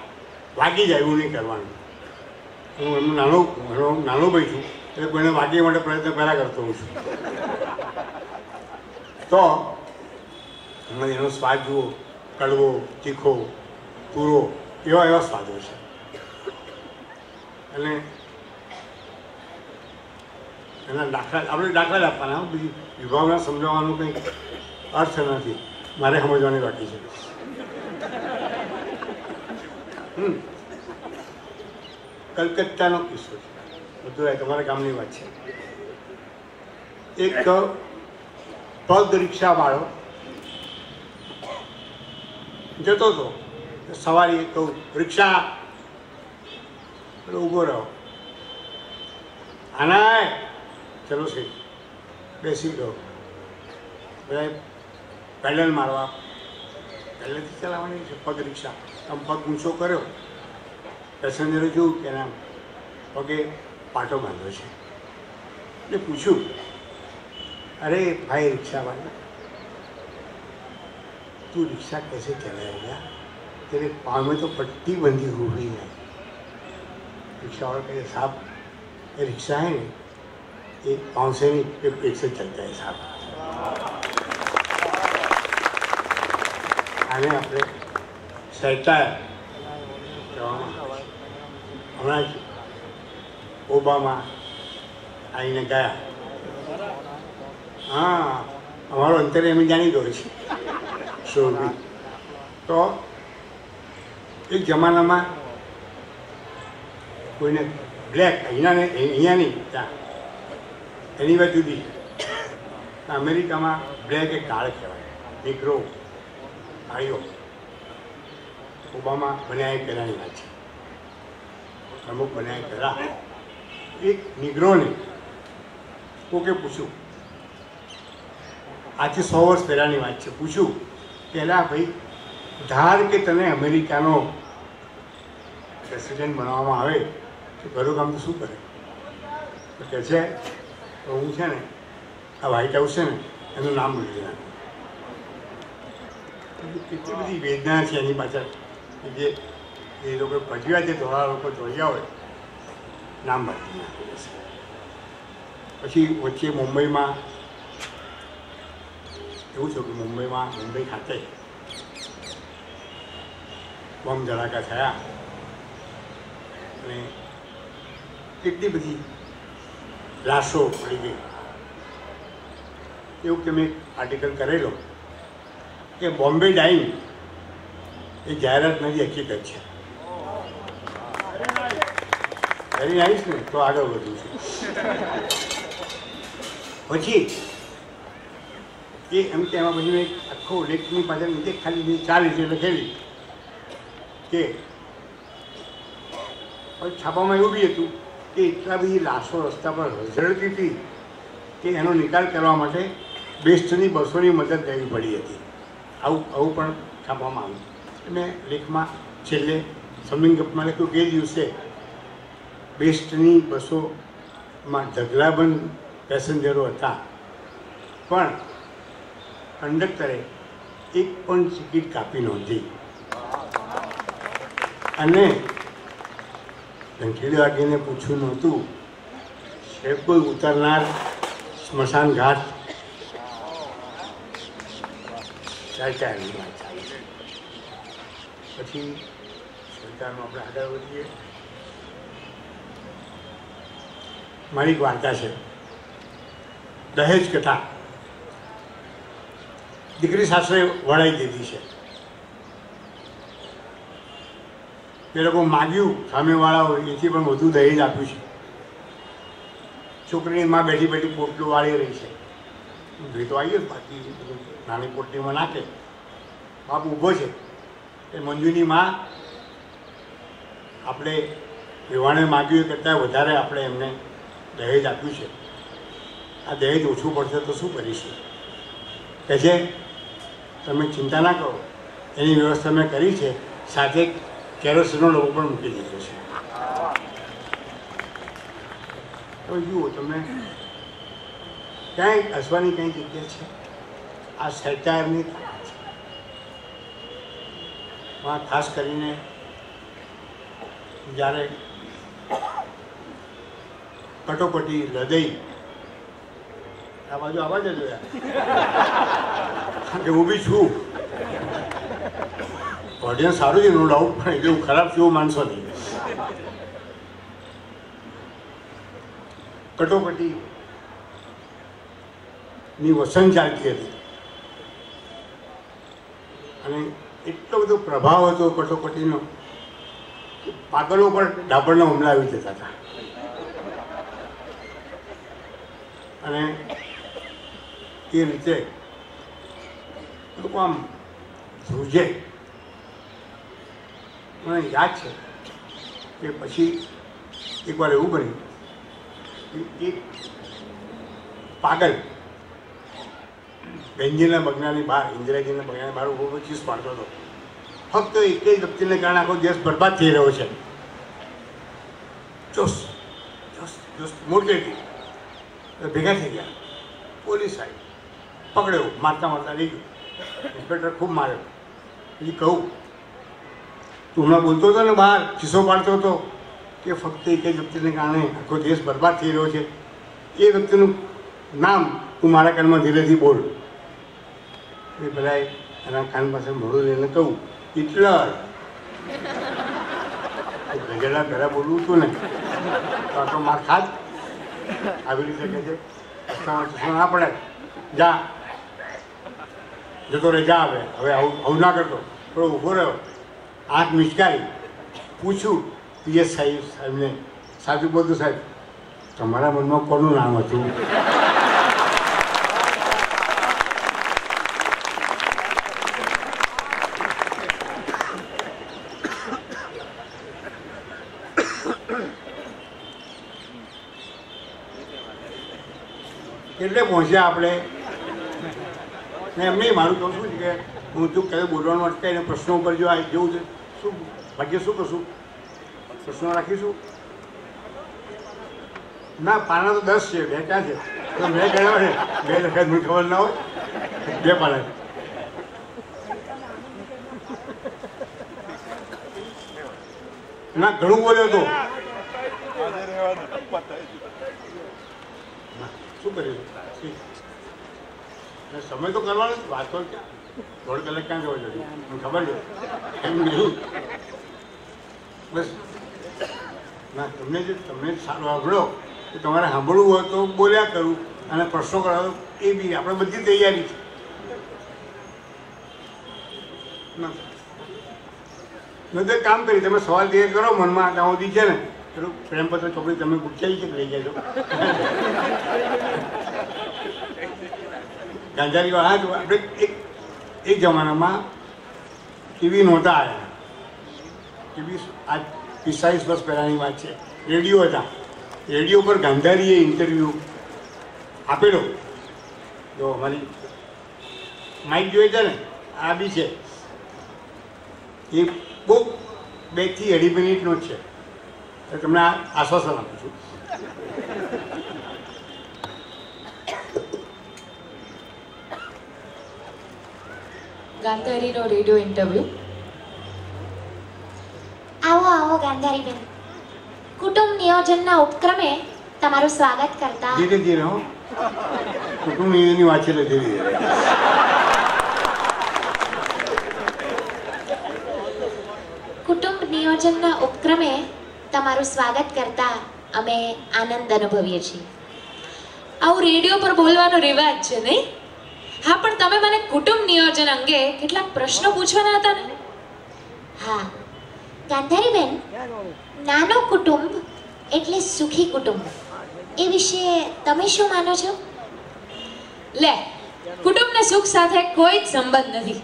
વાગી જાય એવું નહીં કરવાનું. હું એમનો નાનો નાનો ભાઈ છું, એટલે કોઈને વાગી માટે પ્રયત્ન પહેલાં કરતો હોઉં છું. તો એમાં એનો સ્વાદ જુઓ, કડવો, તીખો, પૂરો, એવા એવા સ્વાદો છે. અને એના દાખલા, આપણે દાખલા આપવાના બીજી વિભાવના સમજાવવાનો કંઈ અર્થ નથી. મારે સમજવાની બાકી છે હમ. કલકત્તાનો કિસ્સો છે. બધું તમારા ગામની વાત છે. એક પગ રિક્ષાવાળો જતો હતો સવારી કહું, રિક્ષા. ઊભો રહ્યો. આનાય. ચલો સી બેસી ગયો. બધા પેડલ મારવા. પહેલેથી ચલાવવાની છે, પગ રિક્ષા. પગ ઊંચો કર્યો પેસેન્જરે જોયું કે એના પગે પાટો બાંધ્યો છે એટલે પૂછ્યું અરે ભાઈ રિક્ષાવાળા तू रिक्शा कैसे चलाएगा तेरे पाँव में तो पट्टी बंधी हुई है रिक्शा वाला कहे साहब ये रिक्शा है ना ये पाँव से नहीं ये पेट से चलता है साहब આને આપણે આવે હમણાં જ ઓબામા આવીને ગયા હા અમારો અંતરે એમ જાણી ગયો છે શોભી તો એક જમાનામાં કોઈને બ્લેક અહીંયા ને અહીંયા નહીં ત્યાં એની વાત જુદી અમેરિકામાં બ્લેક એ કાળ કહેવાય નીકળો ભાઈઓ ઓબામા બન્યા કરાયેલા છે. અમુક બન્યા કરા. એક નિગ્રોને કોકે પૂછ્યું આજથી સો વર્ષ પહેલાંની વાત છે. પૂછ્યું, પહેલાં ભાઈ ધાર કે તને અમેરિકાનો પ્રેસિડેન્ટ બનાવવામાં આવે, તો ઘરું કામ તો શું કરે? તો કહે છે, તો હું છે ને, આ વ્હાઇટ હાઉસ છે ને, એનું નામ ભૂલી નાખું કેટલી બધી વેદના છે એની પાછળ. જે, એ લોકો ભજવ્યા છે ધોળા લોકો જોયા હોય, નામ ભરતી નાખી દેશે પછી વચ્ચે મુંબઈમાં, એવું છે કે મુંબઈમાં મુંબઈ ખાતે બોમ્બ ધડાકા થયા અને કેટલી બધી લાશો પડી ગઈ. એવું કે મેં આર્ટિકલ કરેલો કે બોમ્બે ડાઈંગ એ જાહેરાત નથી, હકીકત છે. વેરી આવીશ ને તો આગળ વધુ છું. પછી, એ એમ કે એમાં બધું એક આખો લેખની પાછળ નીચે ખાલી ચાર રીતે લખેલી કે છાપામાં એવું બી હતું કે એટલા બધી લાશો રસ્તા પર રઝળતી હતી કે એનો નિકાલ કરવા માટે બેસ્ટની બસોની મદદ લેવી પડી હતી. આવું આવું પણ છાપવામાં આવ્યું. મેં લેખમાં છેલ્લે સમિંગ ગપમાં લખ્યું કે દિવસે બેસ્ટની બસોમાં ઢગલાબંધ પેસેન્જરો હતા. પણ કંડક્ટરે એક પણ ટિકિટ કાપી નહોતી. અને ઘંટીડી વાગીને પૂછ્યું નહોતું, છે કોઈ ઉતરનાર સ્મશાન ઘાટ ચાલ ચાલ પછી સરકારમાં આપણે આગળ વધીએ. મારી એક વાર્તા છે. દહેજ કથા. દીકરી સાસરે વળાઈ દીધી છે. એ લોકો માગ્યું, સામેવાળાઓ એથી પણ વધુ દહેજ આપ્યું છે. છોકરીની માં બેઠી બેઠી પોટલું વાળી રહી છે. ઘી તો આવી જ બાકી નાની પોટલીમાં નાખે. બાપ ઊભો છે. એ મંજુની માં આપણે વિવાણે માગ્યું એ કરતાં વધારે આપણે એમને દહેજ આપ્યું છે. આ દહેજ ઓછું પડશે તો શું કરીશું? કે છે, તમે ચિંતા ના કરો. એની વ્યવસ્થા મેં કરી છે. સાથે કેરોસીનનો લોકો પણ મૂકી દીધો છે. તો જુઓ તમે, ક્યાંય હસવાની કંઈ જગ્યા છે? આ સરકારની માં ખાસ કરીને જ્યારે કટોકટી, હૃદય, આ બાજુ આવા જ જોયા કે હું બી છું. ઓડિયન્સ સારું છે નો ડાઉટ પણ એટલું ખરાબ છું એવું માનશો નહીં. કટોકટી ની વસન ચાલતી હતી. અને એટલો બધો પ્રભાવ હતો કટોકટીનો પાગલો પર ડાબરના હુમલા આવી જતા હતા. અને એ રીતે લોકો આમ ધ્રુજે મને યાદ છે કે પછી એકવાર એવું બન્યું એક પાગલ બેન્જીના બગનાની બહાર, ઇન્દિરાજીના બગનાની બહાર ઊભો ચીસ પાડતો હતો. ફક્ત એક જ વ્યક્તિને કારણે આખો દેશ બરબાદ થઈ રહ્યો છે. જોશ જોશ ચોસ મોટેથી ભેગા થઈ ગયા. પોલીસ આવી. પકડ્યો. મારતા મારતા લઈ ગયો. ઇન્સ્પેક્ટર ખૂબ માર્યો. પછી કહું, તું હમણાં બોલતો હતો ને બહાર, ચીસો પાડતો હતો? કે ફક્ત એક જ વ્યક્તિને કારણે આખો દેશ બરબાદ થઈ રહ્યો છે? એ વ્યક્તિનું નામ તું મારા કાનમાં ધીરેથી બોલ. એ બધાએ એના કાન પાસે મોડું લઈને કહું, હિટલર. ગજેડા પહેલાં બોલવું હતું ને, તો તો માર ખાત આવી રીતે કહે છે રસ્તામાં ચશ્મા ના પડે. જા. જતો રે જા હવે. હવે આવું આવું ના કરતો. થોડો ઊભો રહ્યો. આંખ મિચકારી. પૂછ્યું પીએસ સાહેબ, સાહેબને સાચું બધું સાહેબ, તમારા મનમાં કોનું નામ હતું? એટલે પહોંચ્યા આપણે. ને એમ મારું કહું છું કે હું તું કદાચ બોલવાનું અટકાઈને પ્રશ્નો ઉપર જો આ જવું છે, શું ભાગ્ય શું કરશું પ્રશ્નો રાખીશું. ના, પાના તો દસ છે, બે ક્યાં છે? મેં ગણ્યા હોય બે લખાય મને ખબર ના હોય. બે પાના ના, ઘણું બોલ્યો તો. આજે રહેવાનું પતાય શું કર્યું સમય તો કરવાનો જ, વાત ક્યાં? દોઢ કલાક ક્યાં જવા જોઈએ મને ખબર છે? એમ નહીં બસ. ના, તમને જે, તમને સારું સાંભળો એ તમારે સાંભળવું હોય તો બોલ્યા કરું. અને પ્રશ્નો કરાવો, એ બી. આપણે બધી તૈયારી છે. કામ કરી, તમે સવાલ તૈયાર કરો, મનમાં ત્યાં સુધી છે ને. પેલું પ્રેમપત્ર ચોપડી તમે ગુચ્ચાઈ છે લઈ જજો ગાંધારી વાળા તો આપણે એક એક જમાનામાં ટીવી નહોતા આવ્યા ટીવી આજ પિસ્તાલીસ વર્ષ પહેલાંની વાત છે. રેડિયો હતા. રેડિયો પર ગાંધારીએ ઇન્ટરવ્યૂ આપેલો. જો અમારી માઇક જોઈએ છે ને? આ બી છે. એ બહુ બેથી અઢી મિનિટનો જ છે. તમને આ આશ્વાસન આપું છું ગાંધારીનો રેડિયો ઇન્ટરવ્યુ આવો આવો ગાંધારીબેન કુટુંબ નિયોજનના ઉપક્રમે તમારું સ્વાગત કરતા ધીરે ધીરે હો કુટુંબ નિયોજનની વાત છે એટલે ધીરે ધીરે કુટુંબ નિયોજનના ઉપક્રમે તમારું સ્વાગત કરતા અમે આનંદ અનુભવીએ છીએ. આવું રેડિયો પર બોલવાનો રિવાજ છે, નહીં? હા, પણ તમે મને કુટુંબ નિયોજન અંગે કેટલાક પ્રશ્નો પૂછવાના હતા ને? હા. ગાંધારીબેન, નાનો કુટુંબ એટલે સુખી કુટુંબ. એ વિશે તમે શું માનો છો? લે, કુટુંબને સુખ સાથે કોઈ જ સંબંધ નથી.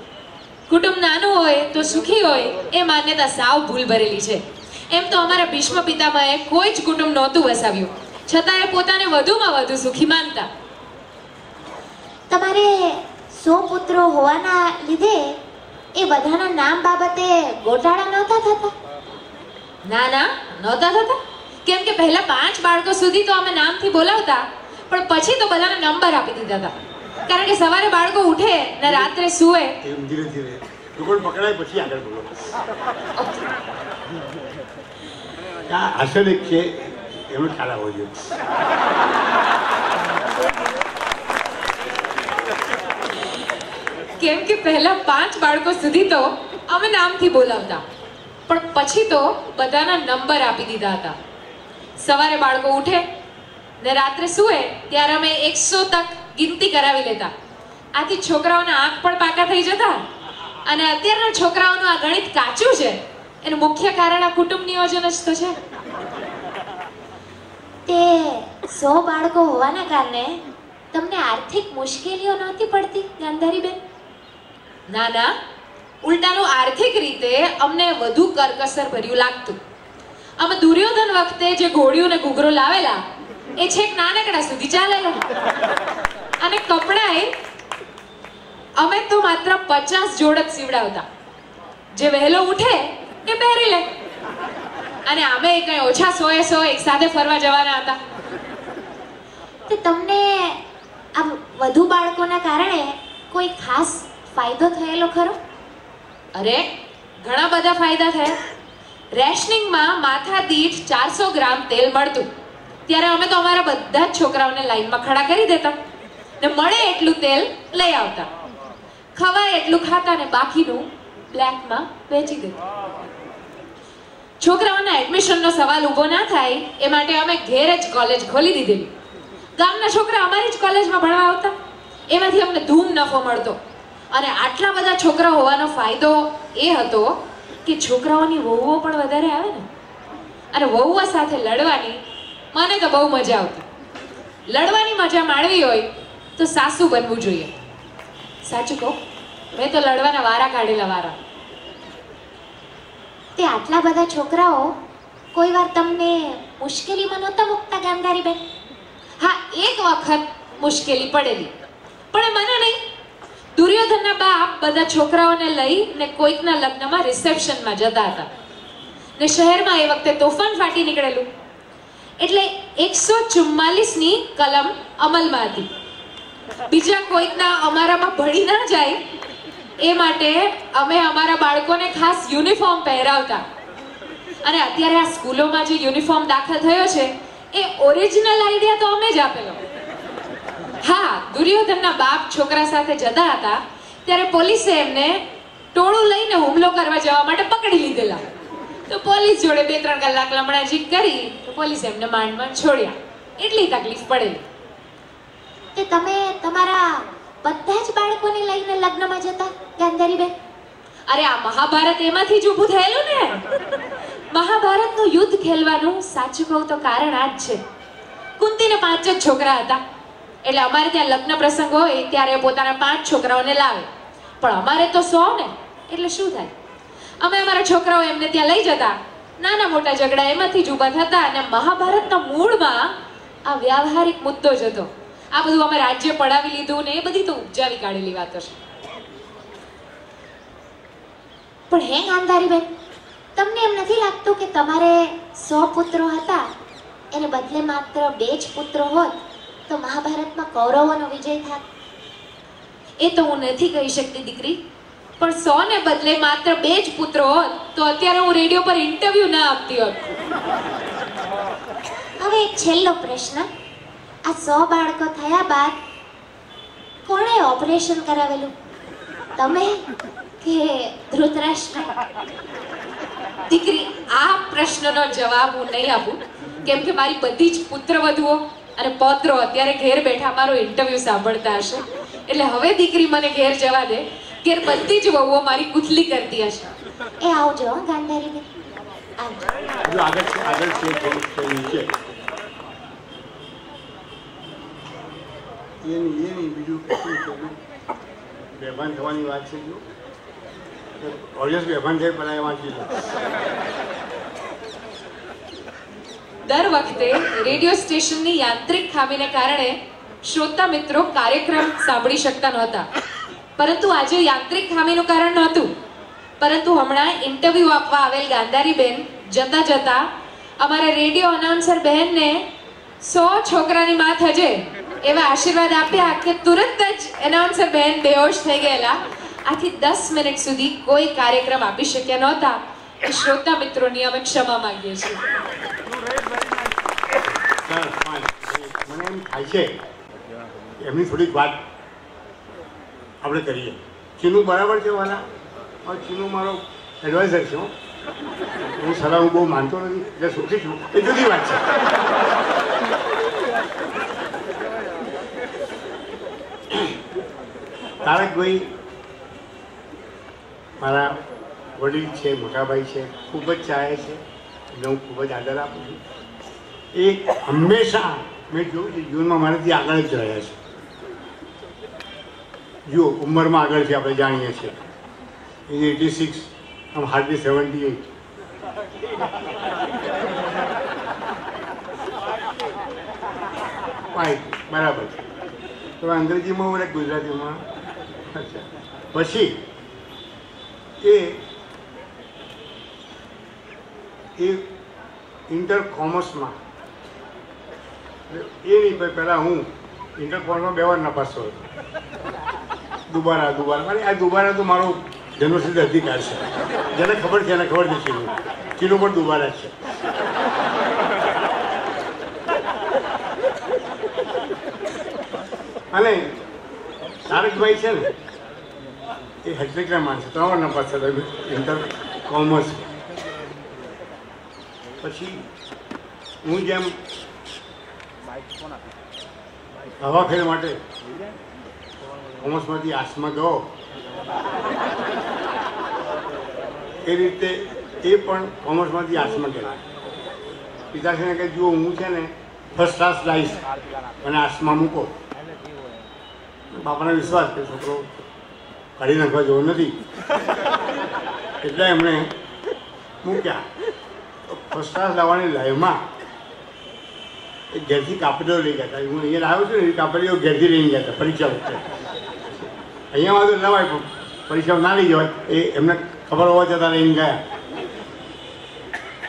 કુટુંબ નાનું હોય તો સુખી હોય, એ માન્યતા સાવ ભૂલ ભરેલી છે. એમ તો અમારા ભીષ્મ પિતામહે કોઈ જ કુટુંબ નહોતું વસાવ્યું. છતાં એ પોતાને વધુમાં વધુ સુખી માનતા. તમારે સો પુત્રો હોવાના લીધે એ બધાના નામ બાબતે ગોટાળા નહોતા થતા? ના ના નહોતા થતા. કેમ કે પહેલા પાંચ બાળકો સુધી તો અમે નામથી બોલાવતા પણ પછી તો બધાને નંબર આપી દીધા હતા. કારણ કે સવારે બાળકો ઉઠે ને રાત્રે સુવે. ધીરે ધીરે. પકડાય પછી આગળ બોલો. અસલ એક છે એનો ખ્યાલ આવવો કેમ કે પહેલા પાંચ બાળકો સુધી તો અમે નામથી બોલાવતા. પણ પછી તો બધાના નંબર આપી દીધા હતા. સવારે બાળકો ઉઠે ને રાત્રે સૂએ ત્યારે અમે એકસો તક ગિનતી કરાવી લેતા. આથી છોકરાઓના આંખ પણ પાકા થઈ જતા અને અત્યારના છોકરાઓનું આ ગણિત કાચું છે. એનું મુખ્ય કારણ આ કુટુંબ નિયોજન જ તો છે. તે સો બાળકો હોવાના કારણે તમને આર્થિક મુશ્કેલીઓ નહોતી પડતી ગાંધારીબેન? ના ના. ઉલટાનું આર્થિક રીતે અમને વધુ કરકસર ભર્યું લાગતું. અમે દુર્યોધન વખતે જે ઘોડિયું ને ઘૂઘરો લાવેલા એ છેક નાનકડા સુધી ચાલેલા. અને કપડાએ અમે તો માત્ર પચાસ જોડ જ સીવડાવતા. જે વહેલો ઉઠે એ પહેરી લે. અને અમે કઈ ઓછા સોએ સો એક સાથે ફરવા જવાના હતા. તે તમને આ વધુ બાળકોના કારણે કોઈ ખાસ ફાયદો થયેલો ખરો? અરે ઘણા બધા ફાયદા થયા. રેશનિંગમાં માથા દીઠ ચારસો ગ્રામ તેલ મળતું. ત્યારે અમે તો અમારા બધા જ છોકરાઓને લાઈનમાં ખડા કરી દેતા. ને મળે એટલું તેલ લઈ આવતા. ખવાય એટલું ખાતા ને બાકીનું બ્લેકમાં વેચી દેતા. છોકરાઓના એડમિશનનો સવાલ ઊભો ના થાય, એ માટે અમે ઘેર જ કોલેજ ખોલી દીધેલી. ગામના છોકરા અમારી જ કોલેજમાં ભણવા આવતા. એમાંથી અમને ધૂમ નફો મળતો. અને આટલા બધા છોકરા હોવાનો ફાયદો એ હતો કે છોકરાઓની વહુઓ પણ વધારે આવે ને. અને વહુઓ સાથે લડવાની મને તો બહુ મજા આવતી. લડવાની મજા માણવી હોય તો સાસુ બનવું જોઈએ. સાચું કહું? મેં તો લડવાના વારા કાઢેલા વારા. તે આટલા બધા છોકરાઓ કોઈ વાર તમને મુશ્કેલીમાં નહોતા મુકતા ગાંધારીબેન હા, એક વખત મુશ્કેલી પડેલી. પણ મને નહીં. દુર્યોધનના બાપ બધા છોકરાઓને લઈ ને કોઈકના લગ્નમાં રિસેપ્શનમાં જતા હતા. ને શહેરમાં એ વખતે તોફાન ફાટી નીકળેલું. એટલે એકસો ચુમ્માલીસની કલમ અમલમાં હતી. બીજા કોઈકના અમારામાં ભળી ના જાય એ માટે અમે અમારા બાળકોને ખાસ યુનિફોર્મ પહેરાવતા. અને અત્યારે આ સ્કૂલોમાં જે યુનિફોર્મ દાખલ થયો છે, એ ઓરિજિનલ આઈડિયા તો અમે જ આપેલો. હા, દુર્યોધનના બાપ છોકરા સાથે જતા હતા, ત્યારે પોલીસે એમને ટોળું લઈને હુમલો કરવા જવા માટે પકડી લીધેલા. તો પોલીસ જોડે બે ત્રણ કલાક લમણાજી કરી, તો પોલીસે એમને માંડ છોડ્યા. એટલી તકલીફ પડેલી. કે તમે તમારા બધા જ બાળકોને લઈને લગ્નમાં જતા, ગાંધારીબેન? અરે આ મહાભારત એમાંથી જ ઊભું થયેલું ને? મહાભારતનું યુદ્ધ ખેલવાનું સાચું કહું તો કારણ આ જ છે. કુંતીને પાંચ જ છોકરા હતા. એટલે અમારે ત્યાં લગ્ન પ્રસંગ હોય ત્યારે પોતાના પાંચ છોકરાઓને લાવે. પણ અમારે તો સો ને. એટલે શું થાય? અમે અમારા છોકરાઓ એમને ત્યાં લઈ જતા. નાના મોટા ઝઘડા એમાંથી જ ઊભા થતા અને મહાભારતના મૂળમાં આ વ્યવહારિક મુદ્દો જ હતો. આ બધું અમે રાજ્ય પડાવી લીધું ને એ બધી તો ઉપજાવી કાઢેલી વાતો છે પણ હે ગાંધારીબેન તમને એમ નથી લાગતું કે તમારે સો પુત્રો હતા? એને બદલે માત્ર બે જ પુત્રો હોત તો મહાભારતમાં કૌરવોનો વિજય થાત? એ તો હું નથી કહી શકતી દીકરી પણ સો ને બદલે માત્ર બે જ પુત્રો હોત તો અત્યારે હું રેડિયો પર ઇન્ટરવ્યુ ના આપતી હોત. હવે એક છેલ્લો પ્રશ્ન. આ સો બાળકો થયા બાદ કોણે ઓપરેશન કરાવેલું? તમે કે ધૃતરાષ્ટ્ર? દીકરી આ પ્રશ્નનો જવાબ હું નહીં આપું. કેમ કે મારી બધી જ પુત્રવધુઓ અને પૌત્રો અત્યારે ઘેર બેઠા મારો ઇન્ટરવ્યૂ સાંભળતા હશે. એટલે હવે દીકરી મને ઘેર જવા દે. ઘેર બધી જ વહુઓ મારી કુથલી કરતી હશે. એ આવજો હજુ આગળ આગળ છે એની એની બીજું શું છે બેભાન થવાની વાત છે જો. બેભાન થાય પહેલાં એ વાંચી દર વખતે રેડિયો સ્ટેશનની યાંત્રિક ખામીને કારણે શ્રોતા મિત્રો કાર્યક્રમ સાંભળી શકતા નહોતા. પરંતુ આજે યાંત્રિક ખામીનું કારણ નહોતું. પરંતુ હમણાં ઇન્ટરવ્યુ આપવા આવેલ ગાંધારીબેન જતા જતા અમારા રેડિયો અનાઉન્સર બહેનને સો છોકરાની માં થજે એવા આશીર્વાદ આપ્યા કે તુરંત જ એનાઉન્સર બહેન બેહોશ થઈ ગયેલા. આથી દસ મિનિટ સુધી કોઈ કાર્યક્રમ આપી શક્યા નહોતા. એ શ્રોતા મિત્રોની અમે ક્ષમા માંગીએ છીએ. મને એમની થોડીક વાત આપણે કરીએ. ચીનું બરાબર છે વાલા? ચીનું મારો એડવાઇઝર છે હું. સલાહ હું બહુ માનતો નથી, એટલે સુખી છું. એ જુદી વાત છે. તારકભાઈ મારા વડીલ છે, મોટાભાઈ છે, ખૂબ જ ચાહે છે એને હું ખૂબ જ આદર આપું છું. એ હંમેશા મેં જોયું છે, જીવનમાં મારાથી આગળ જ રહ્યા છે. જુઓ, ઉંમરમાં આગળ છે, આપણે જાણીએ છીએ. ઇન એટી સિક્સ આમ હાર્ડલી સેવન્ટી એટ બરાબર તો અંગ્રેજીમાં બોલે ગુજરાતીમાં પછી એ એ ઇન્ટર કોમર્સમાં એ નહીં પહેલાં હું ઇન્ટર કોમર્સમાં બે વાર નપાસ હતો દુબારા દુબારા. અને આ દુબારા તો મારો જન્મસિદ્ધ અધિકાર છે. જેને ખબર છે, એને ખબર ચીનું. ચીનું પણ દુબારા છે. અને તારકભાઈ છે ને એ હેટ્રિકના માણસો, ત્રણ થતા ઇન્ટર કોમર્સ પછી હું જેમ હવા ફેર માટે કોમર્સમાંથી આસમાં ગયો, એ રીતે એ પણ કોમર્સમાંથી આસમાં ગયા. પિતાશ્રીને કહે, જુઓ, હું છે ને ફર્સ્ટ ક્લાસ લાવીશ અને આસમાં મૂકો. બાપાને વિશ્વાસ કે છોકરો કાઢી નાખવા જેવો નથી. એટલે એમણે મૂક્યા ફર્સ્ટ ક્લાસ લાવવાની લાઈવમાં એ ઘેરથી કાપડીઓ લઈ ગયા હતા. હું અહીંયા લાવ્યો છું ને, એ કાપડીઓ ઘેરથી લઈને ગયા હતા પરીક્ષા વખતે. અહીંયા તો લવાય પણ પરીક્ષા ના લઈ જવાય. એ એમને ખબર હોવા છતાં લઈને ગયા.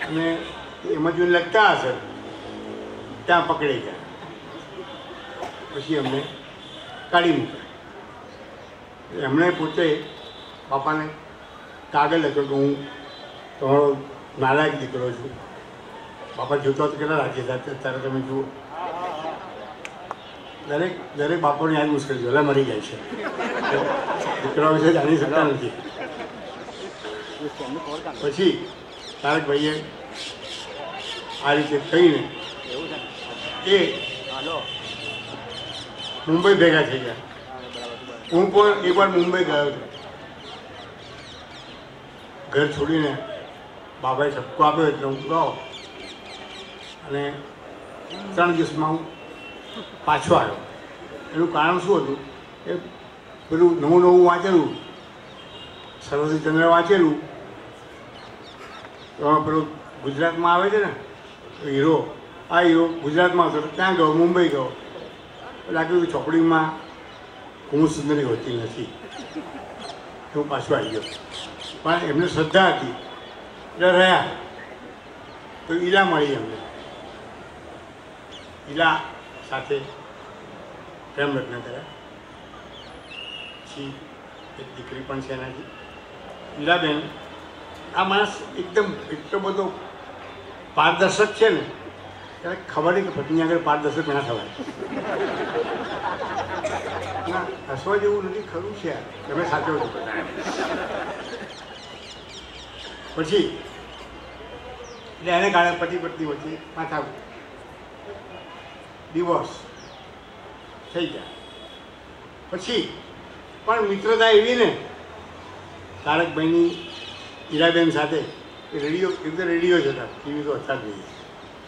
અને એમાં જો લખતા હશે. ત્યાં પકડી ગયા. પછી એમને કાઢી મૂક્યા. એમણે પોતે બાપાને કાગળ લખ્યો કે હું તમારો નાલાયક દીકરો છું. બાપા જોતો તો કેટલા રાખી હતા. અત્યારે તમે જુઓ. દરેક દરેક બાપાની યાદ મુશ્કેલ છે. મરી જાય છે. દીકરા વિશે જાણી શકતા નથી. પછી તારકભાઈએ આ રીતે કહીને એ મુંબઈ ભેગા થઈ ગયા. હું પણ એકવાર મુંબઈ ગયો હતો ઘર છોડીને બાબાએ ઝપકો આપ્યો એટલે હું ગયો. અને ત્રણ દિવસમાં હું પાછો આવ્યો. એનું કારણ શું હતું? એ પેલું નવું નવું વાંચેલું. સરસ્વતી ચંદ્ર વાંચેલું. એમાં પેલું ગુજરાતમાં આવે છે ને, હીરો. આ હીરો ગુજરાતમાં હતો ત્યાં ગયો? મુંબઈ ગયો. લાગ્યું કે ચોપડીમાં કુમુદ સુંદરી હોતી નથી. હું પાછો આવી ગયો. પણ એમને શ્રદ્ધા હતી. એટલે રહ્યા. તો ઈલા મળી એમને. ઈલા સાથે પ્રેમ લગ્ન કર્યા. પછી એક દીકરી પણ છે એનાથી. ઈલાબેન, આ માણસ એકદમ એટલો બધો પારદર્શક છે ને, ત્યારે ખબર નહીં કે પત્ની આગળ પારદર્શક ના થવાય. હસવા જેવું નથી, ખરું છે. તમે સાચો છો. પછી, એટલે એને કારણે પતિ પત્ની વચ્ચે માથા ડિવોર્સ થઈ ગયા. પછી, પણ મિત્રતા એવી ને, તારકભાઈની ઈરાબેન સાથે રેડિયો એ તો રેડિયો જ હતા, ટીવી તો હતા જ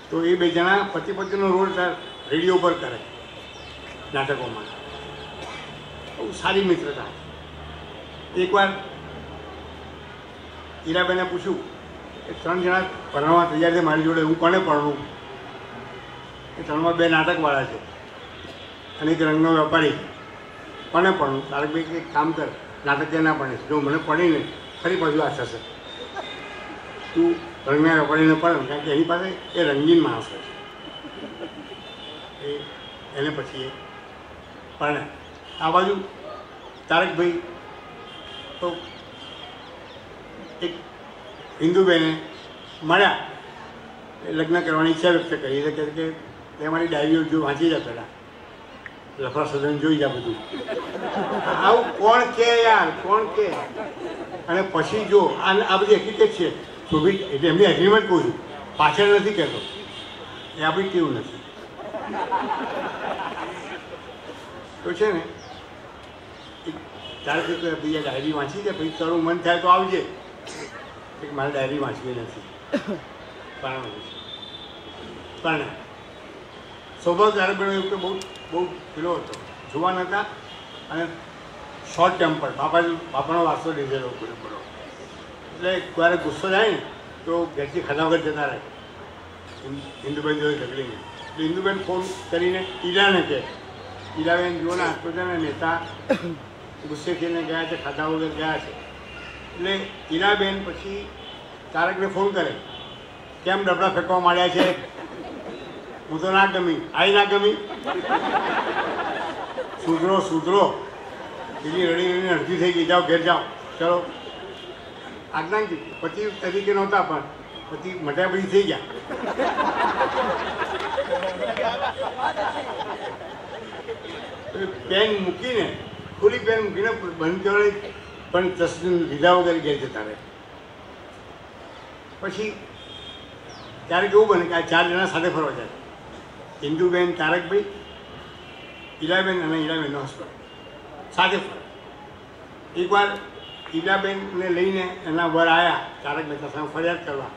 તો એ બે જણા પતિ પત્નીનો રોલ રેડિયો પર કરે, નાટકોમાં. બહુ સારી મિત્રતા એકવાર ઈરાબેને પૂછ્યું કે ત્રણ જણા ભણવા તૈયાર છે મારી જોડે, હું કોને ભણવું એ ત્રણમાં બે નાટકવાળા છે. અને એક રંગનો વેપારી કોને ભણવું તારકભાઈ એક કામ કર નાટક ના ભણીશ. જો મને પડીને ફરી પાછું આ થશે તું રંગના વેપારીને પણ કારણ કે એની પાસે એ રંગીન માણસ છે. એ એને પછી એ પરણે આ બાજુ તારકભાઈ. તો એક હિન્દુબેને મળ્યા. લગ્ન કરવાની ઈચ્છા વ્યક્ત કરી. એટલે કે તે મારી ડાયરીઓ જો વાંચી જા પહેલાં. લફા સદન જોઈ જા બધું. આવું કોણ કે યાર? કોણ કે? અને પછી જો આ બધી હકીકત છે. શોભિત, એટલે એમની એગ્રીમેન્ટ કહું છું. પાછળ નથી કહેતો. એ આપણી કેવું નથી. તો છે ને તારે કે બીજા ડાયરી વાંચી છે પછી તારું મન થાય તો આવજે. મારે ડાયરી વાંચવી નથી. પણ પણ સ્વભાવ એવું કે બહુ બહુ પેલો હતો. જુવાન હતા અને શોર્ટ ટેમ્પર બાપા, બાપાનો વાસો લીધેલો પૂરો પૂરો એટલે ક્યારે ગુસ્સો થાય ને, તો ઘરથી ખાધા જતા રહે. હિન્દુબેન જોડે ઝઘડીને એટલે હિન્દુબેન ફોન કરીને ઈરાને કહે ઈરાબેન જુઓ ને આટલો છે ને નેતા ગુસ્સે થઈને ગયા છે, ખાધા વગર ગયા છે. એટલે ઈલાબેન પછી તારકને ફોન કરે, કેમ ડબડા ફેંકવા માંડ્યા છે? હું તો ના ગમી આઈ ના ગમી. સુધરો સુધરો. બીજી રડી રડીને અડધી થઈ ગઈ, જાઓ ઘેર જાઓ. ચલો. આજ્ઞા કીધી પતિ તરીકે નહોતા, પણ પતિ મટ્યા પછી થઈ ગયા. પેન મૂકીને ખુલ્લી પેન મૂકીને બંધ કરી પણ તસવીર લીધા વગર ઘેર જતા રહે. પછી ત્યારે કેવું બને કે આ ચાર જણા સાથે ફરવા જાય. ઇન્દુબેન, તારકભાઈ, ઈલાબેન અને ઈલાબેનનો હોસ્પિટલ સાથે ફરે. એકવાર ઈલાબેનને લઈને એના વર આવ્યા તારક મહેતા સામે ફરિયાદ કરવા.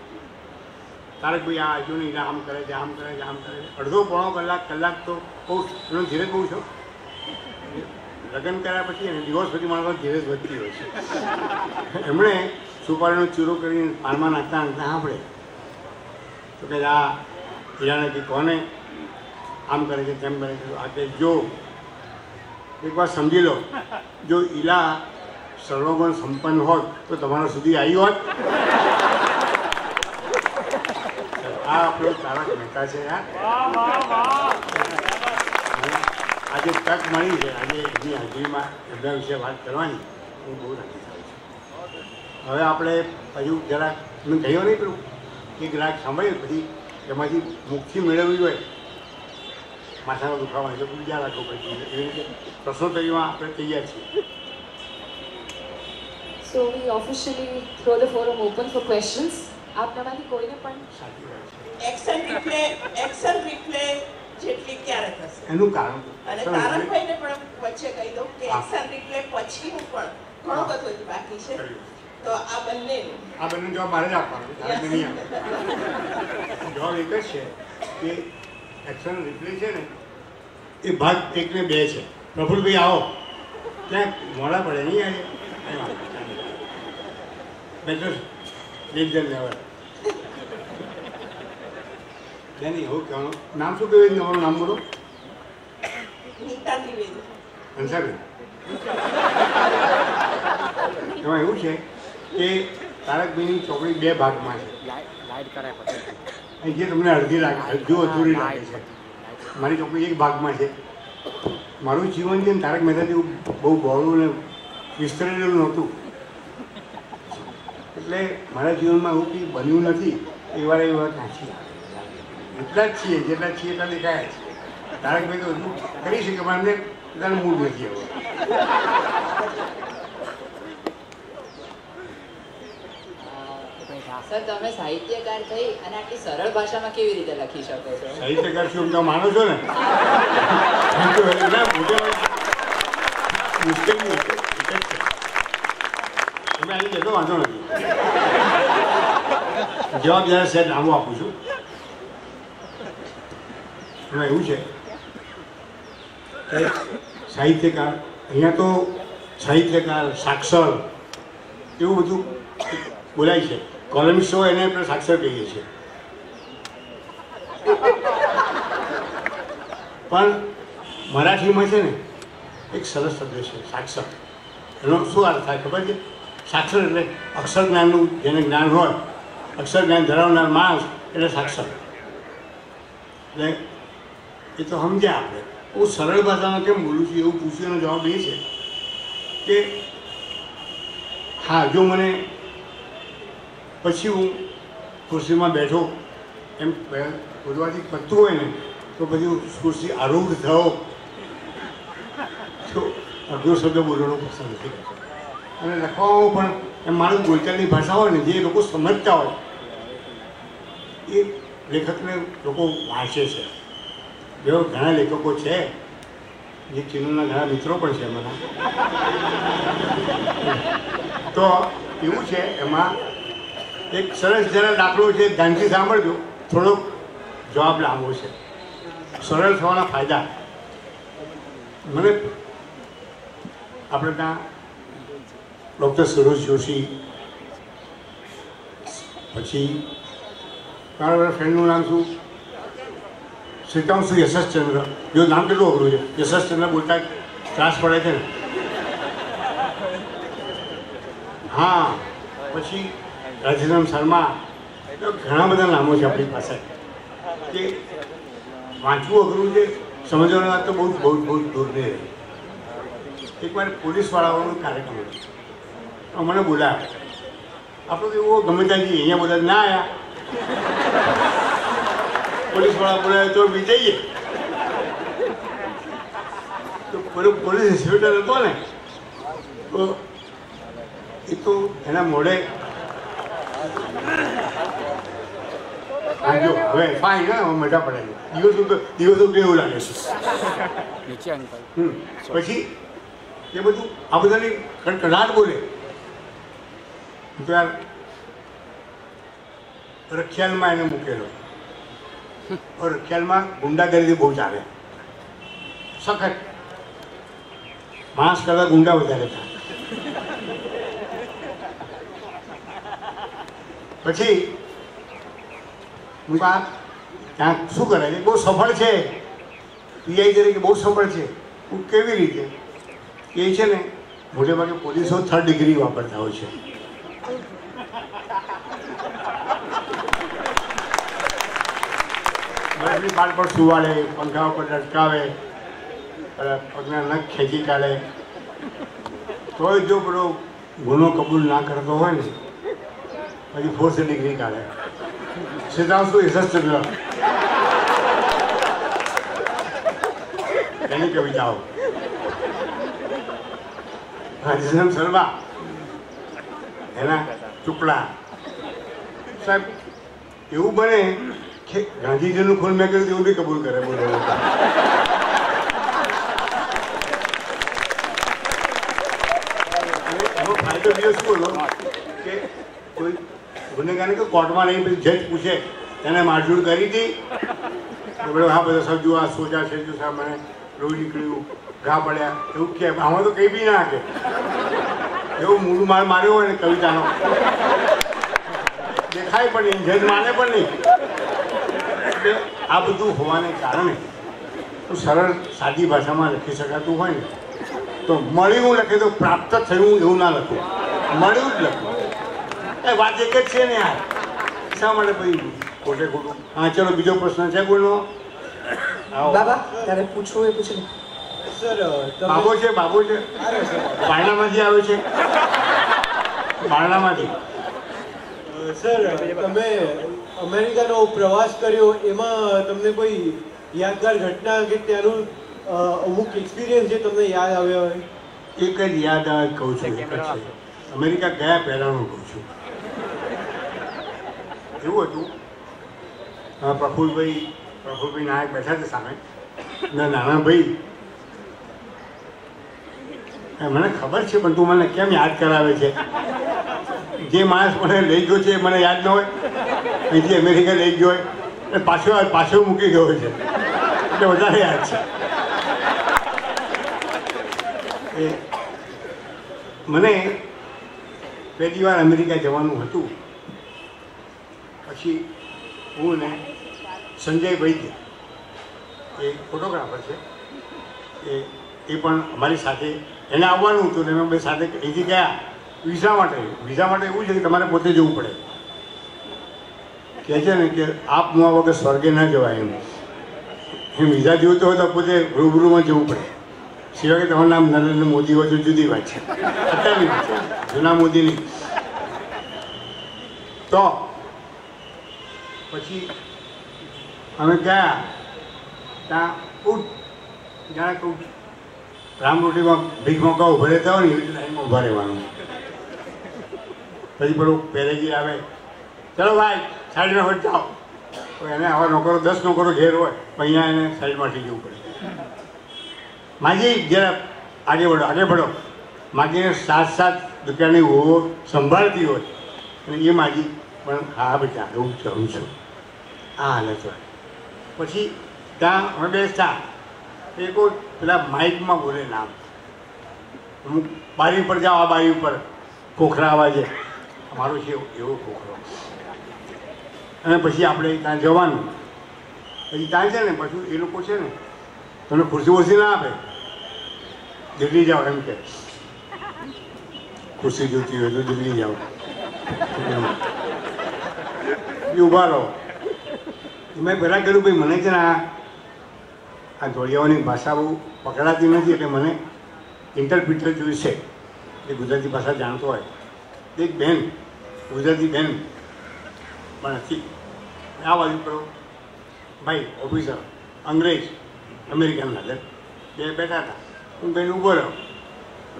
તારકભાઈ આ હજુ નહીં આમ કરે છે આમ કરે છે આમ કરે છે. અડધો પોણો કલાક કલાક તો બહુ એનો ધીરે બહુ છો લગ્ન કર્યા પછી અને દિવસ પછી માણસ ધીરજ વધતી હોય છે. એમણે સુપારીનો ચૂરો કરીને પાનમાં નાખતા નાખતા સાંભળે. તો કે આ હીરાને કે કોને? આમ કરે છે, તેમ કરે છે. આ કે જો, એક વાર સમજી લો. જો ઈલા સર્વગુણ સંપન્ન હોત, તો તમારા સુધી આવી હોત. આ આપણો તારક મહેતા છે યાર આજે તક મળી છે. આજે એમની હાજરીમાં એમના વિશે વાત કરવાની. હું બહુ રાજી થાઉં છું. હવે આપણે હજુ જરાક મેં કહ્યું નહીં પેલું કે ગ્રાહક સાંભળ્યું પછી એમાંથી મુક્તિ મેળવવી હોય માથાનો દુખાવો હોય તો બીજા રાખો પછી એવી રીતે પ્રશ્નોત્તરીમાં આપણે તૈયાર છીએ. So we officially throw the forum open for questions. આપનામાંથી કોઈને પણ રિપ્લે એક્શન રિપ્લે જેટલી ક્યારે થશે એનું કારણ અને સર, તારકભાઈને પણ વચ્ચે કહી દઉં કે હા. એટલે પછી પછીનું પણ ઘણું બધું બાકી છે. તો આ બંને આ બંને જવાબ મારે જ આપવાનો તારે નહીં આપવાનો. જવાબ એક જ છે કે એક્શન રિપ્લે છે ને એ ભાગ એક ને બે છે. પ્રફુલભાઈ આવો. ક્યાંક મોડા પડે નહીં આવે બેટર લેટ દેન નેવર હું એવું કહેવાનું નામ શું કહેવાય? તમારું નામ બોલો. હંસાબેન એમાં એવું છે કે તારકભાઈની ચોપડી બે ભાગમાં છે. જે તમને અડધી લાગે અડધું અધૂરી લાગે છે. મારી ચોપડી એક ભાગમાં છે. મારું જીવન છે તારક મહેતા જેવું બહુ બહોળું ને વિસ્તરેલું નહોતું. એટલે મારા જીવનમાં એવું કંઈ બન્યું નથી એ વાર એ વાત નાખી એટલા જ છીએ જેટલા છીએ એટલા દેખાયા છે તારકભાઈ તો હજુ કરી શકે પણ એમને પોતાનું મૂડ નથી હવે સર તમે સાહિત્યકાર થઈ અને આટલી સરળ ભાષામાં કેવી રીતે લખી શકો છો? સાહિત્યકાર શું તમે માનો છો ને? મુશ્કેલ એટલે છે તમે આવી જતો વાંધો નથી. જવાબ જરા સાહેબ લાંબો આપું છું. એમાં એવું છે. કે સાહિત્યકાર, અહીંયા તો સાહિત્યકાર, સાક્ષર, એવું બધું બોલાય છે. કોલમિસ્ટો એને આપણે સાક્ષર કહીએ છીએ. પણ મરાઠીમાં છે ને, એક સરસ શબ્દ છે, સાક્ષર. એનો શું અર્થ થાય ખબર છે? સાક્ષર એટલે અક્ષર જ્ઞાનનું, જેને જ્ઞાન હોય, અક્ષર જ્ઞાન ધરાવનાર માણસ એટલે સાક્ષર. એટલે એ તો સમજ્યા આપણે. હું સરળ ભાષામાં કેમ બોલું છું એવું પૂછ્યું જવાબ એ છે કે, હા, જો મને પછી હું ખુરશીમાં બેઠો, એમ બોલવાથી પતું હોય ને, તો પછી ખુરશી આરૂઢ થયો. તો અઘરો શબ્દ બોલવાનો પસંદ નથી અને લખવામાં પણ એમ મારું બોલચાલની ભાષા હોય ને, જે લોકો સમજતા હોય, એ લેખકને લોકો વાંચે છે. એવા ઘણા લેખકો છે. જે ચીનોના ઘણા મિત્રો પણ છે મને તો એવું છે, એમાં એક સરસ જરા દાખલો છે ધ્યાનથી સાંભળજો. થોડોક જવાબ લાંબો છે. સરળ થવાના ફાયદા. મને આપણે ત્યાં ડૉક્ટર સરોજ જોશી, પછી મારા ફ્રેન્ડનું નામ શું? શ્રીકાંશુ યશસચંદ્ર એવું નામ કેટલું અઘરું છે? યશસચંદ્ર બોલતા ત્રાસ પડે છે ને? હા, પછી રાધેરામ શર્મા. ઘણા બધા નામો છે આપણી પાસે. કે વાંચવું અઘરું છે, સમજવાની વાત તો બહુ બહુ બહુ દૂર દૂરની રહી એકવાર પોલીસવાળાઓનો કાર્યક્રમ હતો. મને બોલાવ્યા આપણું એવું ગમે ત્યાં જઈએ, અહીંયા બધા ના આવ્યા પોલીસવાળા બોલાવે તો બી જઈએ. તો પેલો પોલીસ ઇન્સ્પેક્ટર હતો ને. તો એ તો એના મોઢે હવે ફાઈન હા મજા પડે દિવસો દિવસો તો એવું લાગે છે. પછી. એ બધું આ બધાની કડકડાટ બોલે. તો યાર રખિયાલમાં એને મૂકેલો. और રખિયાલમાં ગુંડાગીરી બહુ ચાલે સખત માણસ કરતાં ગુંડા વધારે થાય પછી કહું, ત્યાં શું કરે છે બહુ સફળ છે પીઆઈ તરીકે બહુ સફળ છે હું કેવી રીતે એ છે ને મોટે ભાગે પોલીસો થર્ડ ડિગ્રી વાપરતા હોય છે બરફની પાટ પર સુવાડે, પંખા ઉપર લટકાવે, અને પગના નખ ખેંચી કાઢે. તોય જો પેલો ગુનો કબૂલ ના કરતો હોય ને, પછી ફોર્સ ડિગ્રી કાઢે. સિદ્ધાંશુ યશસ્ચંદ્ર? એની કવિતાઓ. હરિજન શર્મા, એના ટુકડા સાહેબ, એવું બને ગાંધીજીનું ખૂન મેં કર્યું એવું બી કબૂલ કરે, બોલો ફાયદો બીજો હતો કે કોઈ ગુનેગારને કે કોર્ટમાં નહીં પછી પૂછે એને મારઝૂડ કરી હતી? તો હા, બધા આ સોજા છે, જો સાહેબ, મને નીકળ્યું, ઘા પડ્યા. એવું કે આમાં તો કંઈ બી ના એવું મૂળ માર માર્યો હોય ને કવિતાનો. દેખાય પણ નહીં, જજ માને પણ નહીં. એટલે આ બધું હોવાને કારણે તો સરળ સાદી ભાષામાં લખી શકાતું હોય ને તો મળ્યું લખે તો પ્રાપ્ત થયું એવું ના લખું. મળ્યું જ લખું. એ વાત એક જ છે ને યાર. શા માટે ભાઈ ખોટે ખોટું? હા ચલો બીજો પ્રશ્ન છે કોઈનો? આવો. બાબા તારે પૂછવું એ પૂછે સર બાબો છે બાબો છે. બારણામાંથી આવે છે. બારણામાંથી. સર તમે અમેરિકાનો પ્રવાસ કર્યો એમાં તમને કોઈ યાદગાર ઘટના કે ત્યાંનું અમુક એક્સપિરિયન્સ જે તમને યાદ આવ્યો હોય? એક જ યાદ આવે કહું છું અમેરિકા ગયા પહેલાંનું કહું છું. એવું હતું. હા પ્રફુલભાઈ પ્રફુલભાઈ નાયક બેઠા છે સામે. ના નાના ભાઈ હા, મને ખબર છે પણ તું મને કેમ યાદ કરાવે છે? જે માણસ મને લઈ ગયો છે એ મને યાદ ન હોય. અહીંથી અમેરિકા લઈ ગયો હોય એ પાછો પાછો મૂકી ગયો છે. એટલે વધારે યાદ છે. એ મને પહેલી વાર અમેરિકા જવાનું હતું. પછી હું ને સંજય વૈદ્ય એ ફોટોગ્રાફર છે. એ એ પણ અમારી સાથે એને આવવાનું હતું ને અમે સાથે અહીંથી ગયા. વિઝા માટે વિઝા માટે એવું છે કે તમારે પોતે જવું પડે. કહે છે ને કે આપ મુઆ વગર સ્વર્ગે ન જવાય એમ. એમ બીજા જીવતો હોય તો પોતે રૂબરૂમાં જવું પડે. સિવાય કે તમારું નામ નરેન્દ્ર મોદી હોય તો જુદી વાત છે. અત્યારની વાત છે. જૂના મોદીની તો પછી અમે ગયા. ત્યાં ઉઠ. જાણે કહું. રામરોટીમાં ભીખ મોકા ઊભા થયો ને એવી રીતે લાઈનમાં ઊભા રહેવાનું. પછી પેલું પહેરેજી આવે. ચલો ભાઈ સાઈડમાં હોય જાઓ. એને હવે નોકરો, દસ નોકરો ઘેર હોય અહીંયા એને સાઈડમાંથી જવું પડે. માજી, જરા આગે વળો આગળ વળો. માજી સાત સાત દુકાનની હોવો સંભાળતી હોય. અને એ માજી પણ હા બેટા હું ચડું છું. આ હાલત હોય. પછી ત્યાં અમે બેસતા. એ કોઈ પેલા માઇકમાં બોલે નામ. હું બારી ઉપર જાઉં આ બારી ઉપર. ખોખરા અવાજે અમારો છે એવો ખોખરો અને પછી આપણે ત્યાં જવાનું. પછી ત્યાં છે ને પછી એ લોકો છે ને તમને ખુરશી વરસી ના આપે. દિલ્હી જાઓ એમ કે. ખુરશી જોતી હોય તો દિલ્હી જાઓ. ઊભા રહો. મેં પહેલાં કહ્યું ભાઈ મને છે ને આ આ ધોળિયાઓની ભાષા બહુ પકડાતી નથી એટલે મને ઇન્ટરપ્રિટર જોઈશે એ ગુજરાતી ભાષા જાણતો હોય. એક બેન, ગુજરાતી બેન પણ નથી આ બાજુ કરો ભાઈ ઓફિસર અંગ્રેજ અમેરિકન નજર બે બેઠા હતા. હું બેન ઊભો રહ્યો.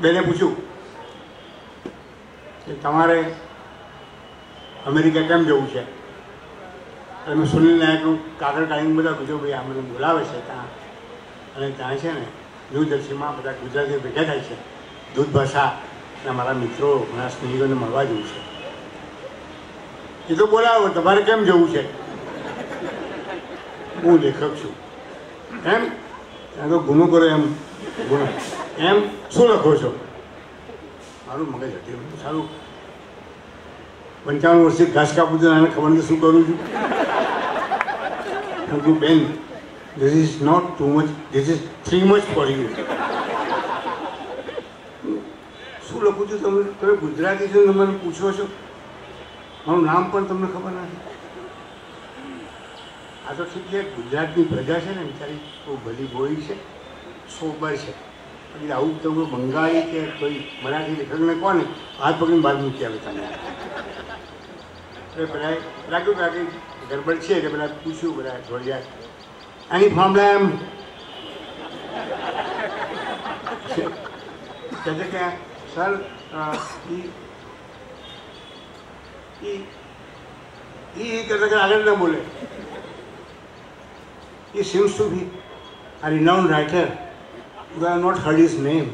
બેને પૂછ્યું કે તમારે અમેરિકા કેમ જવું છે? એટલે મેં સુનિલ નાયકનું કાગળ કાઢીને બધા બીજો ભાઈ, આ મને બોલાવે છે ત્યાં. અને ત્યાં છે ને જર્સીમાં બધા ગુજરાતીઓ ભેગા થાય છે. દૂધ ભાષા અને મારા મિત્રો મારા સ્નેહીઓને મળવા જેવું છે. તો બોલાવો તમારે કેમ જવું છે? હું લેખક છું. એમ? ત્યાં તો ગુનો કરો એમ. ગુનો. એમ? શું લખો છો? મારું મગજ હતી સારું. પંચાણું વર્ષથી ઘાસ કાપું છું આને ખબર નથી શું કરું છું. હું બેન. This is not too much this is three much for you શું લખું છું તમે? તમે ગુજરાતી છો તમે પૂછો છો? મારું નામ પણ તમને ખબર નથી. આ તો ઠીક છે, ગુજરાતની પ્રજા છે ને, બિચારી બહુ ભલી ભોઈ છે, સોબર છે. પછી આવું તો કોઈ બંગાળી કે કોઈ મરાઠી લેખકને કોને, હાથ પકડીને બહાર મૂકી આવે તમે એટલે બધા લાગ્યું કે આગળ ગરબડ છે, એટલે બધા પૂછ્યું બધા જોડિયા. આની ફોર્મલા એમ. છે કે, સર ઈ ઈ કરતા આગળ ના બોલે. He seems to be a renowned writer. I have not heard his name.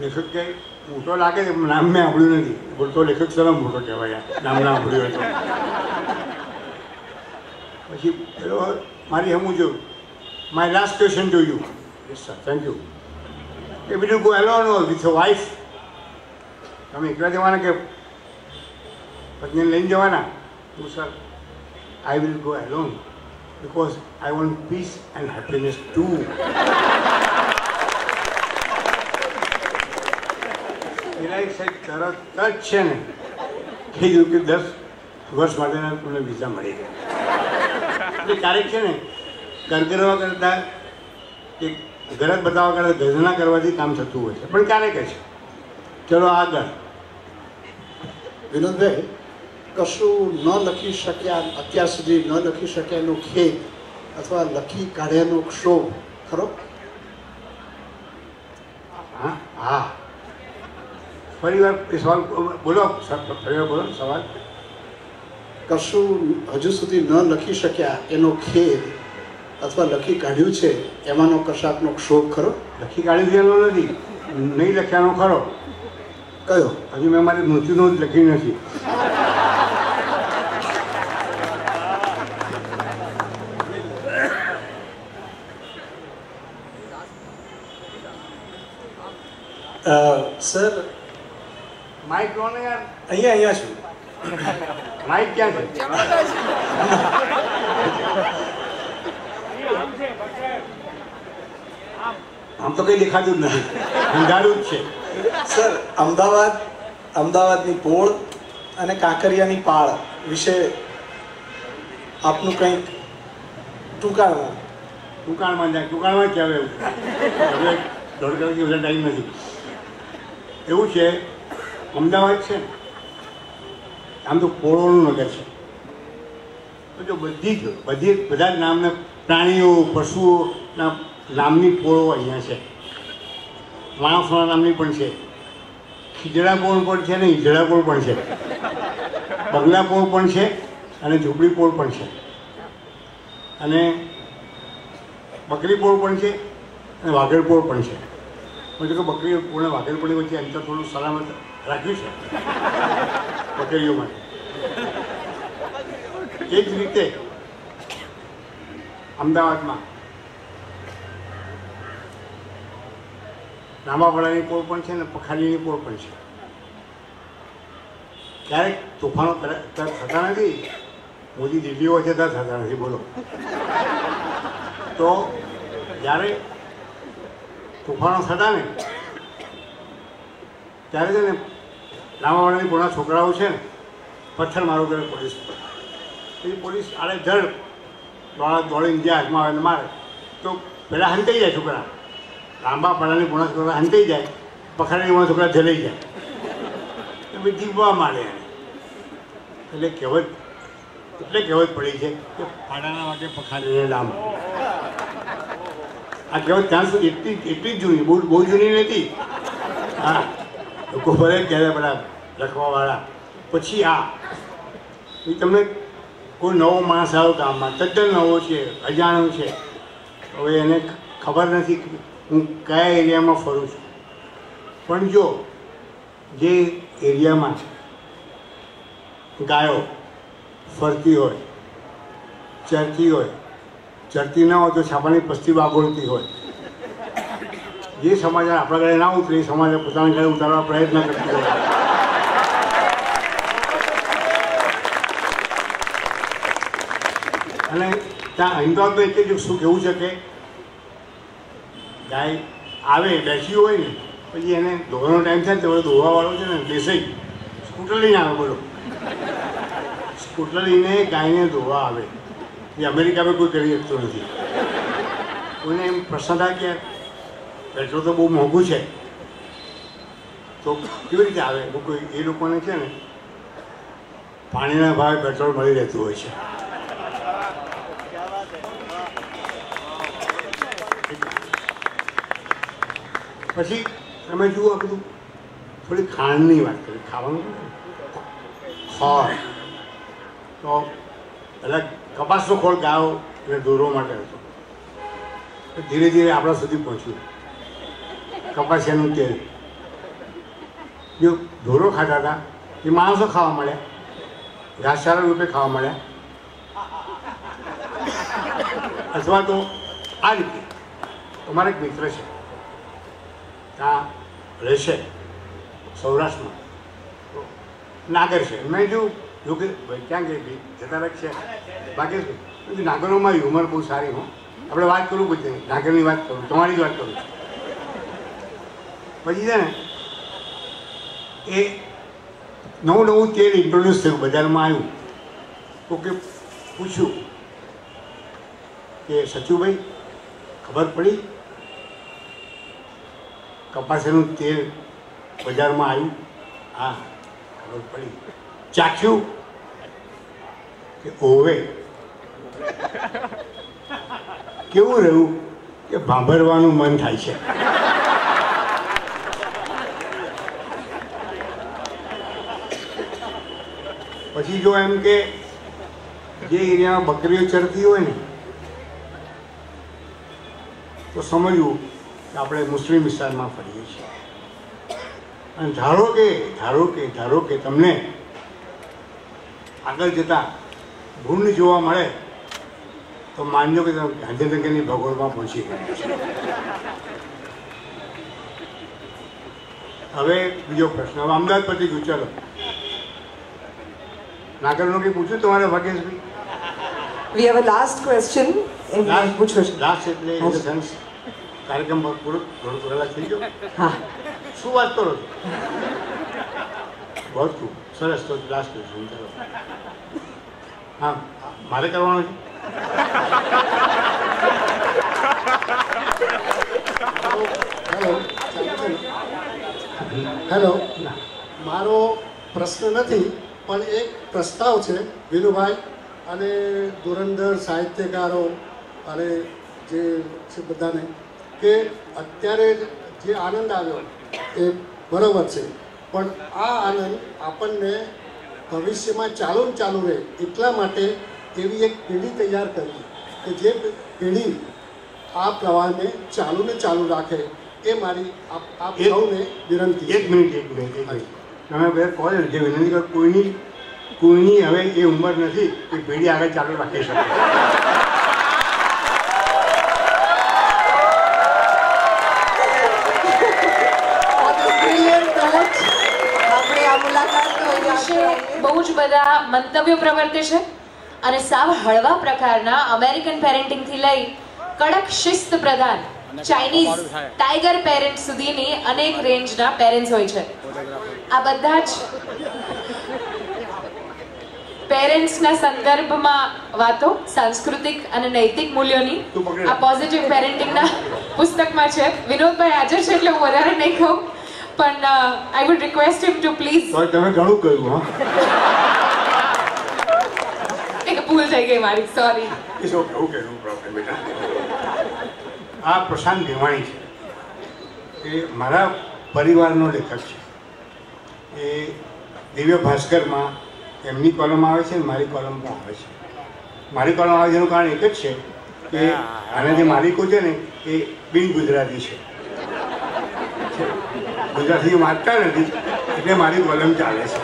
લેખક કે મોટો લાગે છે નામ મેં સાંભળ્યું નથી. બોલતો લેખક સરમ મોટો કહેવાય, નામ ના સાંભળ્યું હોય પછી પેલો મારી હમું જોયું માય લાસ્ટ ક્વેશ્ચન જોયું યસ સર થેન્ક યુ એ બીજું ગો એલોન વિથ વાઇફ તમે એકલા જવાના કે પત્નીને લઈને જવાના. હું sir I will go alone because I want peace and happiness to Vinayak સાહેબ તરત જ છે ને કીધું કે દસ વર્ષ માટેના તમને વિઝા મળી ગયા એટલે ક્યારેક છે ને કરગરવા કરતાં કે ગરજ બતાવવા કરતાં ગર્જના કરવાથી કામ થતું હોય છે. પણ ક્યારેક છે. ચલો આગળ. વિનોદભાઈ કશું ન લખી શક્યા અત્યાર સુધી ન લખી શક્યાનો ખેદ અથવા લખી કાઢ્યાનો ક્ષોભ ખરો? હા હા. ફરી વાર એ સવાલ બોલો ફરી વાર બોલો સવાલ. કશું હજુ સુધી ન લખી શક્યા એનો ખેદ અથવા લખી કાઢ્યું છે એમાંનો કશાકનો ક્ષોભ ખરો? લખી કાઢી દેલો નથી. નહીં લખ્યાનો ખરો. કયો? હજુ મેં મારી મૃત્યુનું જ લખી નથી. સર માઇક લો ને યાર અહીંયા અહીંયા છું. માઇક ક્યાં છે? આમ તો કંઈ દેખાતું જ નથી. અંધારું જ છે. સર, અમદાવાદ, અમદાવાદની પોળ અને કાંકરિયાની પાળ વિશે આપનું કંઈક ટૂંકાણમાં. દુકાનમાં જાય. જ આવે એવું. હવે દોઢ કલાકથી ટાઈમ નથી. એવું છે, અમદાવાદ છે આમ તો પોળોનું નગર છે. તો જો બધી જ, બધી બધા જ નામના પ્રાણીઓ, પશુઓના નામની પોળો અહીંયા છે. માણસોના નામની પણ છે. ખીજડા કોળ પણ છે ને ઈજડા કોળ પણ છે. બંગલા કોળ પણ છે અને ઝૂંપડી પોળ પણ છે. અને બકરી પોળ પણ છે અને વાઘર પોળ પણ છે. જો કે બકરી પોળ અને પોળ વચ્ચે અંતર થોડું સલામત રાખ્યું છે. બકરીઓ માટે. એ જ રીતે અમદાવાદમાં રામાવાડાની પોળ પણ છે ને પખાડીની પોળ પણ છે. ક્યારેક તોફાનો થતા નથી. મોદી દિલ્હી હોય છે ત્યાં થતા નથી, બોલો. તો જ્યારે તોફાનો થતા ને, ત્યારે છે ને રામાવાડાની પોળના છોકરાઓ છે ને પથ્થર મારો કરે પોલીસ પર. એ પોલીસ આડે ધડ દોડા દોડીને જાય હાથમાં આવે ને મારે, તો પહેલાં હંતાઈ જાય છોકરા. લાંબા પડાની પોણા છોકરા હંતાઈ જાય પખાડાની પોણા છોકરા જલાઈ જાય એટલે જીવવા માંડે એટલે કહેવત એટલે કહેવત પડી છે કે ફાડાના માટે પખાડીને ડામ આ કહેવત ત્યાં સુધી એટલી એટલી જ જૂની, બહુ બહુ જૂની નથી. હા, લોકો ભલે ત્યારે બધા લખવાવાળા. પછી આ. એ તમને કોઈ નવો માણસ આવ્યો ગામમાં તદ્દન નવો છે, અજાણ્યો છે. હવે એને ખબર નથી હું કયા એરિયામાં ફરું છું? પણ જો, જે એરિયામાં ગાયો ફરતી હોય, ચરતી હોય, ચરતી ના હોય તો છાપાની પસ્તી બાગોળતી હોય. જે સમાચાર આપણા ઘરે ના ઉતરે, એ સમાચાર પોતાના ઘરે ઉતારવા પ્રયત્ન કરતી હોય. અને ત્યાં અમદાવાદમાં એટલે શું કહેવું છે કે ગાય આવે બેસી હોય ને, પછી એને ધોવાનો ટાઈમ થાય ને તો ધોવાવાળો છે ને બેસાઈ સ્કૂટર લઈને આવે બોલો. સ્કૂટર લઈને ગાયને ધોવા આવે. એ અમેરિકામાં કોઈ કરી શકતું નથી. કોઈને એમ પ્રશ્ન થાય કે પેટ્રોલ તો બહુ મોંઘું છે. તો કેવી રીતે આવે? લોકો એ લોકોને છે ને પાણીના ભાવે પેટ્રોલ મળી રહેતું હોય છે. પછી તમે જુઓ બધું થોડી ખાંડની વાત કરી, ખાવાનું ખોળ. તો પહેલાં કપાસનો ખોળ ગાયો અને દોરવા માટે હતો. ધીરે ધીરે આપણા સુધી પહોંચ્યું. કપાસિયાનું તેલ. જો ઢોરો ખાતા હતા, એ માણસો ખાવા મળ્યા. ઘાસચારા રૂપે ખાવા મળ્યા. અથવા તો આ રીતે. તમારા એક મિત્ર છે. ત્યાં રહેશે સૌરાષ્ટ્રમાં. નાગર છે. મેં જોયું જો કે ક્યાં ગઈ જતા છે બાકી નાગરોમાં હ્યુમર બહુ સારી, હો. આપણે વાત કરું બધી નાગરની વાત કરું, તમારી જ વાત કરું પછી છે ને, એ નવું નવું તેલ ઇન્ટ્રોડ્યુસ થયું, બજારમાં આવ્યું. તો કે પૂછ્યું કે સચુભાઈ ખબર પડી કપાસનું તેલ બજારમાં આવ્યું હા, ખબર પડી. ચાખ્યું કે ઓવે. કેવું રહ્યું કે ભાંભરવાનું મન થાય છે? પછી જો એમ કે જે એરિયામાં બકરીઓ ચરતી હોય ને, તો સમજવું આપણે મુસ્લિમ વિસ્તારમાં ફરીએ છીએ. અને ધારો કે ધારો કે ધારો કે તમને આગળ જતા ભૂંડ જોવા મળે તો માનજો કે તમે ગાંધીનગરની ભગોળમાં પહોંચી ગયા હવે બીજો પ્રશ્ન હવે અમદાવાદ ગયું ચાલો નાગરનો કંઈ પૂછ્યું તમારે ભાગ્યેશભાઈ we have a last question last પૂછો લાસ્ટ એટલે ઇન ધ સેન્સ કાર્યક્રમ પૂરો થોડો કલાક થઈ ગયો. હા. શું વાત કરો છો? બહુ સરસ તો લાસ્ટ ક્વેશ્ચન ચલો હા મારે કરવાનું છે? Hello hello. મારો પ્રશ્ન નથી પણ એક પ્રસ્તાવ છે વિનુભાઈ અને ધુરંધર સાહિત્યકારો અને જે છે બધાને. કે અત્યારે જે આનંદ આવ્યો એ બરાબર છે. પણ આ આનંદ આપણને ભવિષ્યમાં ચાલુ ને ચાલુ રહે એટલા માટે એવી એક પેઢી તૈયાર કરવી કે જે પેઢી આ પ્રવાહને ચાલુ ને ચાલુ રાખે એ મારી આપ સૌને વિનંતી. એક મિનિટ એક મિનિટ એક મિનિટ. તમે બે કહો જે વિનંતી કરો કોઈની કોઈની હવે એ ઉંમર નથી કે પેઢી આગળ ચાલુ રાખી શકે આપણે આ મુલાકાતનો અહીંયા વિશે કરીએ. બહુ જ બધા મંતવ્યો પ્રવર્તે છે. અને સાવ હળવા પ્રકારના અમેરિકન પેરેન્ટિંગથી લઈ કડક શિસ્ત પ્રધાન ચાઇનીઝ ટાઈગર પેરેન્ટ સુધીની અનેક રેન્જના પેરેન્ટ્સ હોય છે. આ બધા જ પેરેન્ટ્સના સંદર્ભમાં વાતો સાંસ્કૃતિક અને નૈતિક મૂલ્યોની આ પોઝિટિવ પેરેન્ટિંગના પુસ્તકમાં છે. વિનોદભાઈ હાજર છે એટલે હું વધારે નહીં કહું. પણ I would request him to please તો તમે ઘણું કહ્યું હા. એક ભૂલ થઈ ગઈ મારી sorry it's okay okay no problem બેટા. આ પ્રશાંત દેવાણી છે. એ મારા પરિવારનો લેખક છે. એ દિવ્ય ભાસ્કરમાં એમની કોલમ આવે છે ને મારી કોલમ પણ આવે છે. મારી કોલમ આવે એનું કારણ એક જ છે કે આના જે માલિકો છે ને એ બિન ગુજરાતી છે. ગુજરાતી વાંચતા નથી એટલે મારી કોલમ ચાલે છે?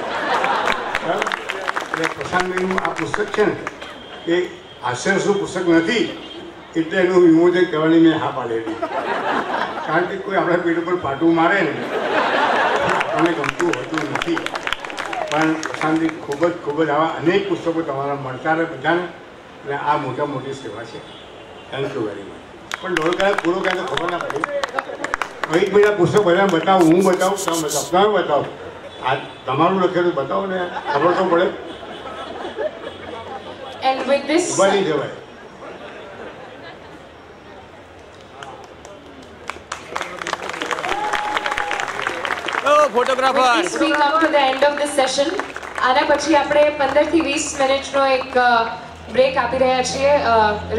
એટલે પ્રશાંતભાઈનું આ પુસ્તક છે ને, એ હાસ્યરસનું પુસ્તક નથી, એટલે એનું વિમોચન કરવાની મેં હા પાડેલી. કારણ કે કોઈ આપણા પેટ ઉપર પાટું મારે ને, આપણને ગમતું હોતું નથી. પણ પ્રશાંતજી ખૂબ જ ખૂબ જ આવા અનેક પુસ્તકો તમારા મળતા રહે બધાને, અને આ મોટા મોટી સેવા છે. થેન્ક યુ વેરી મચ પણ દોઢ કલાક પૂરો કાંઈ તો ખબર ના પડી. હવે એક પુસ્તક બધા બતાવું હું બતાવું તમે બતાવો તમે બતાવો. આ તમારું લખેલું બતાવો ને ખબર તો પડે. એન્ડ વિથ ધીસ ઊભા જવાય. Photographer With this, we the of આના પછી આપણે 15 થી 20 મિનિટનો એક બ્રેક આપી રહ્યા છીએ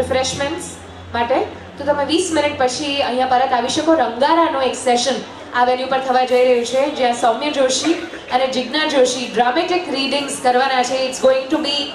રિફ્રેશમેન્ટ્સ માટે. તો તમે વીસ મિનિટ પછી અહીંયા પરત આવી શકો. રંગારાનો એક સેશન આ વેન્યુ પર થવા જઈ રહ્યું છે, જ્યાં સૌમ્ય જોશી અને જિજ્ઞા જોશી ડ્રામેટિક રીડિંગ્સ કરવાના છે. It's going to B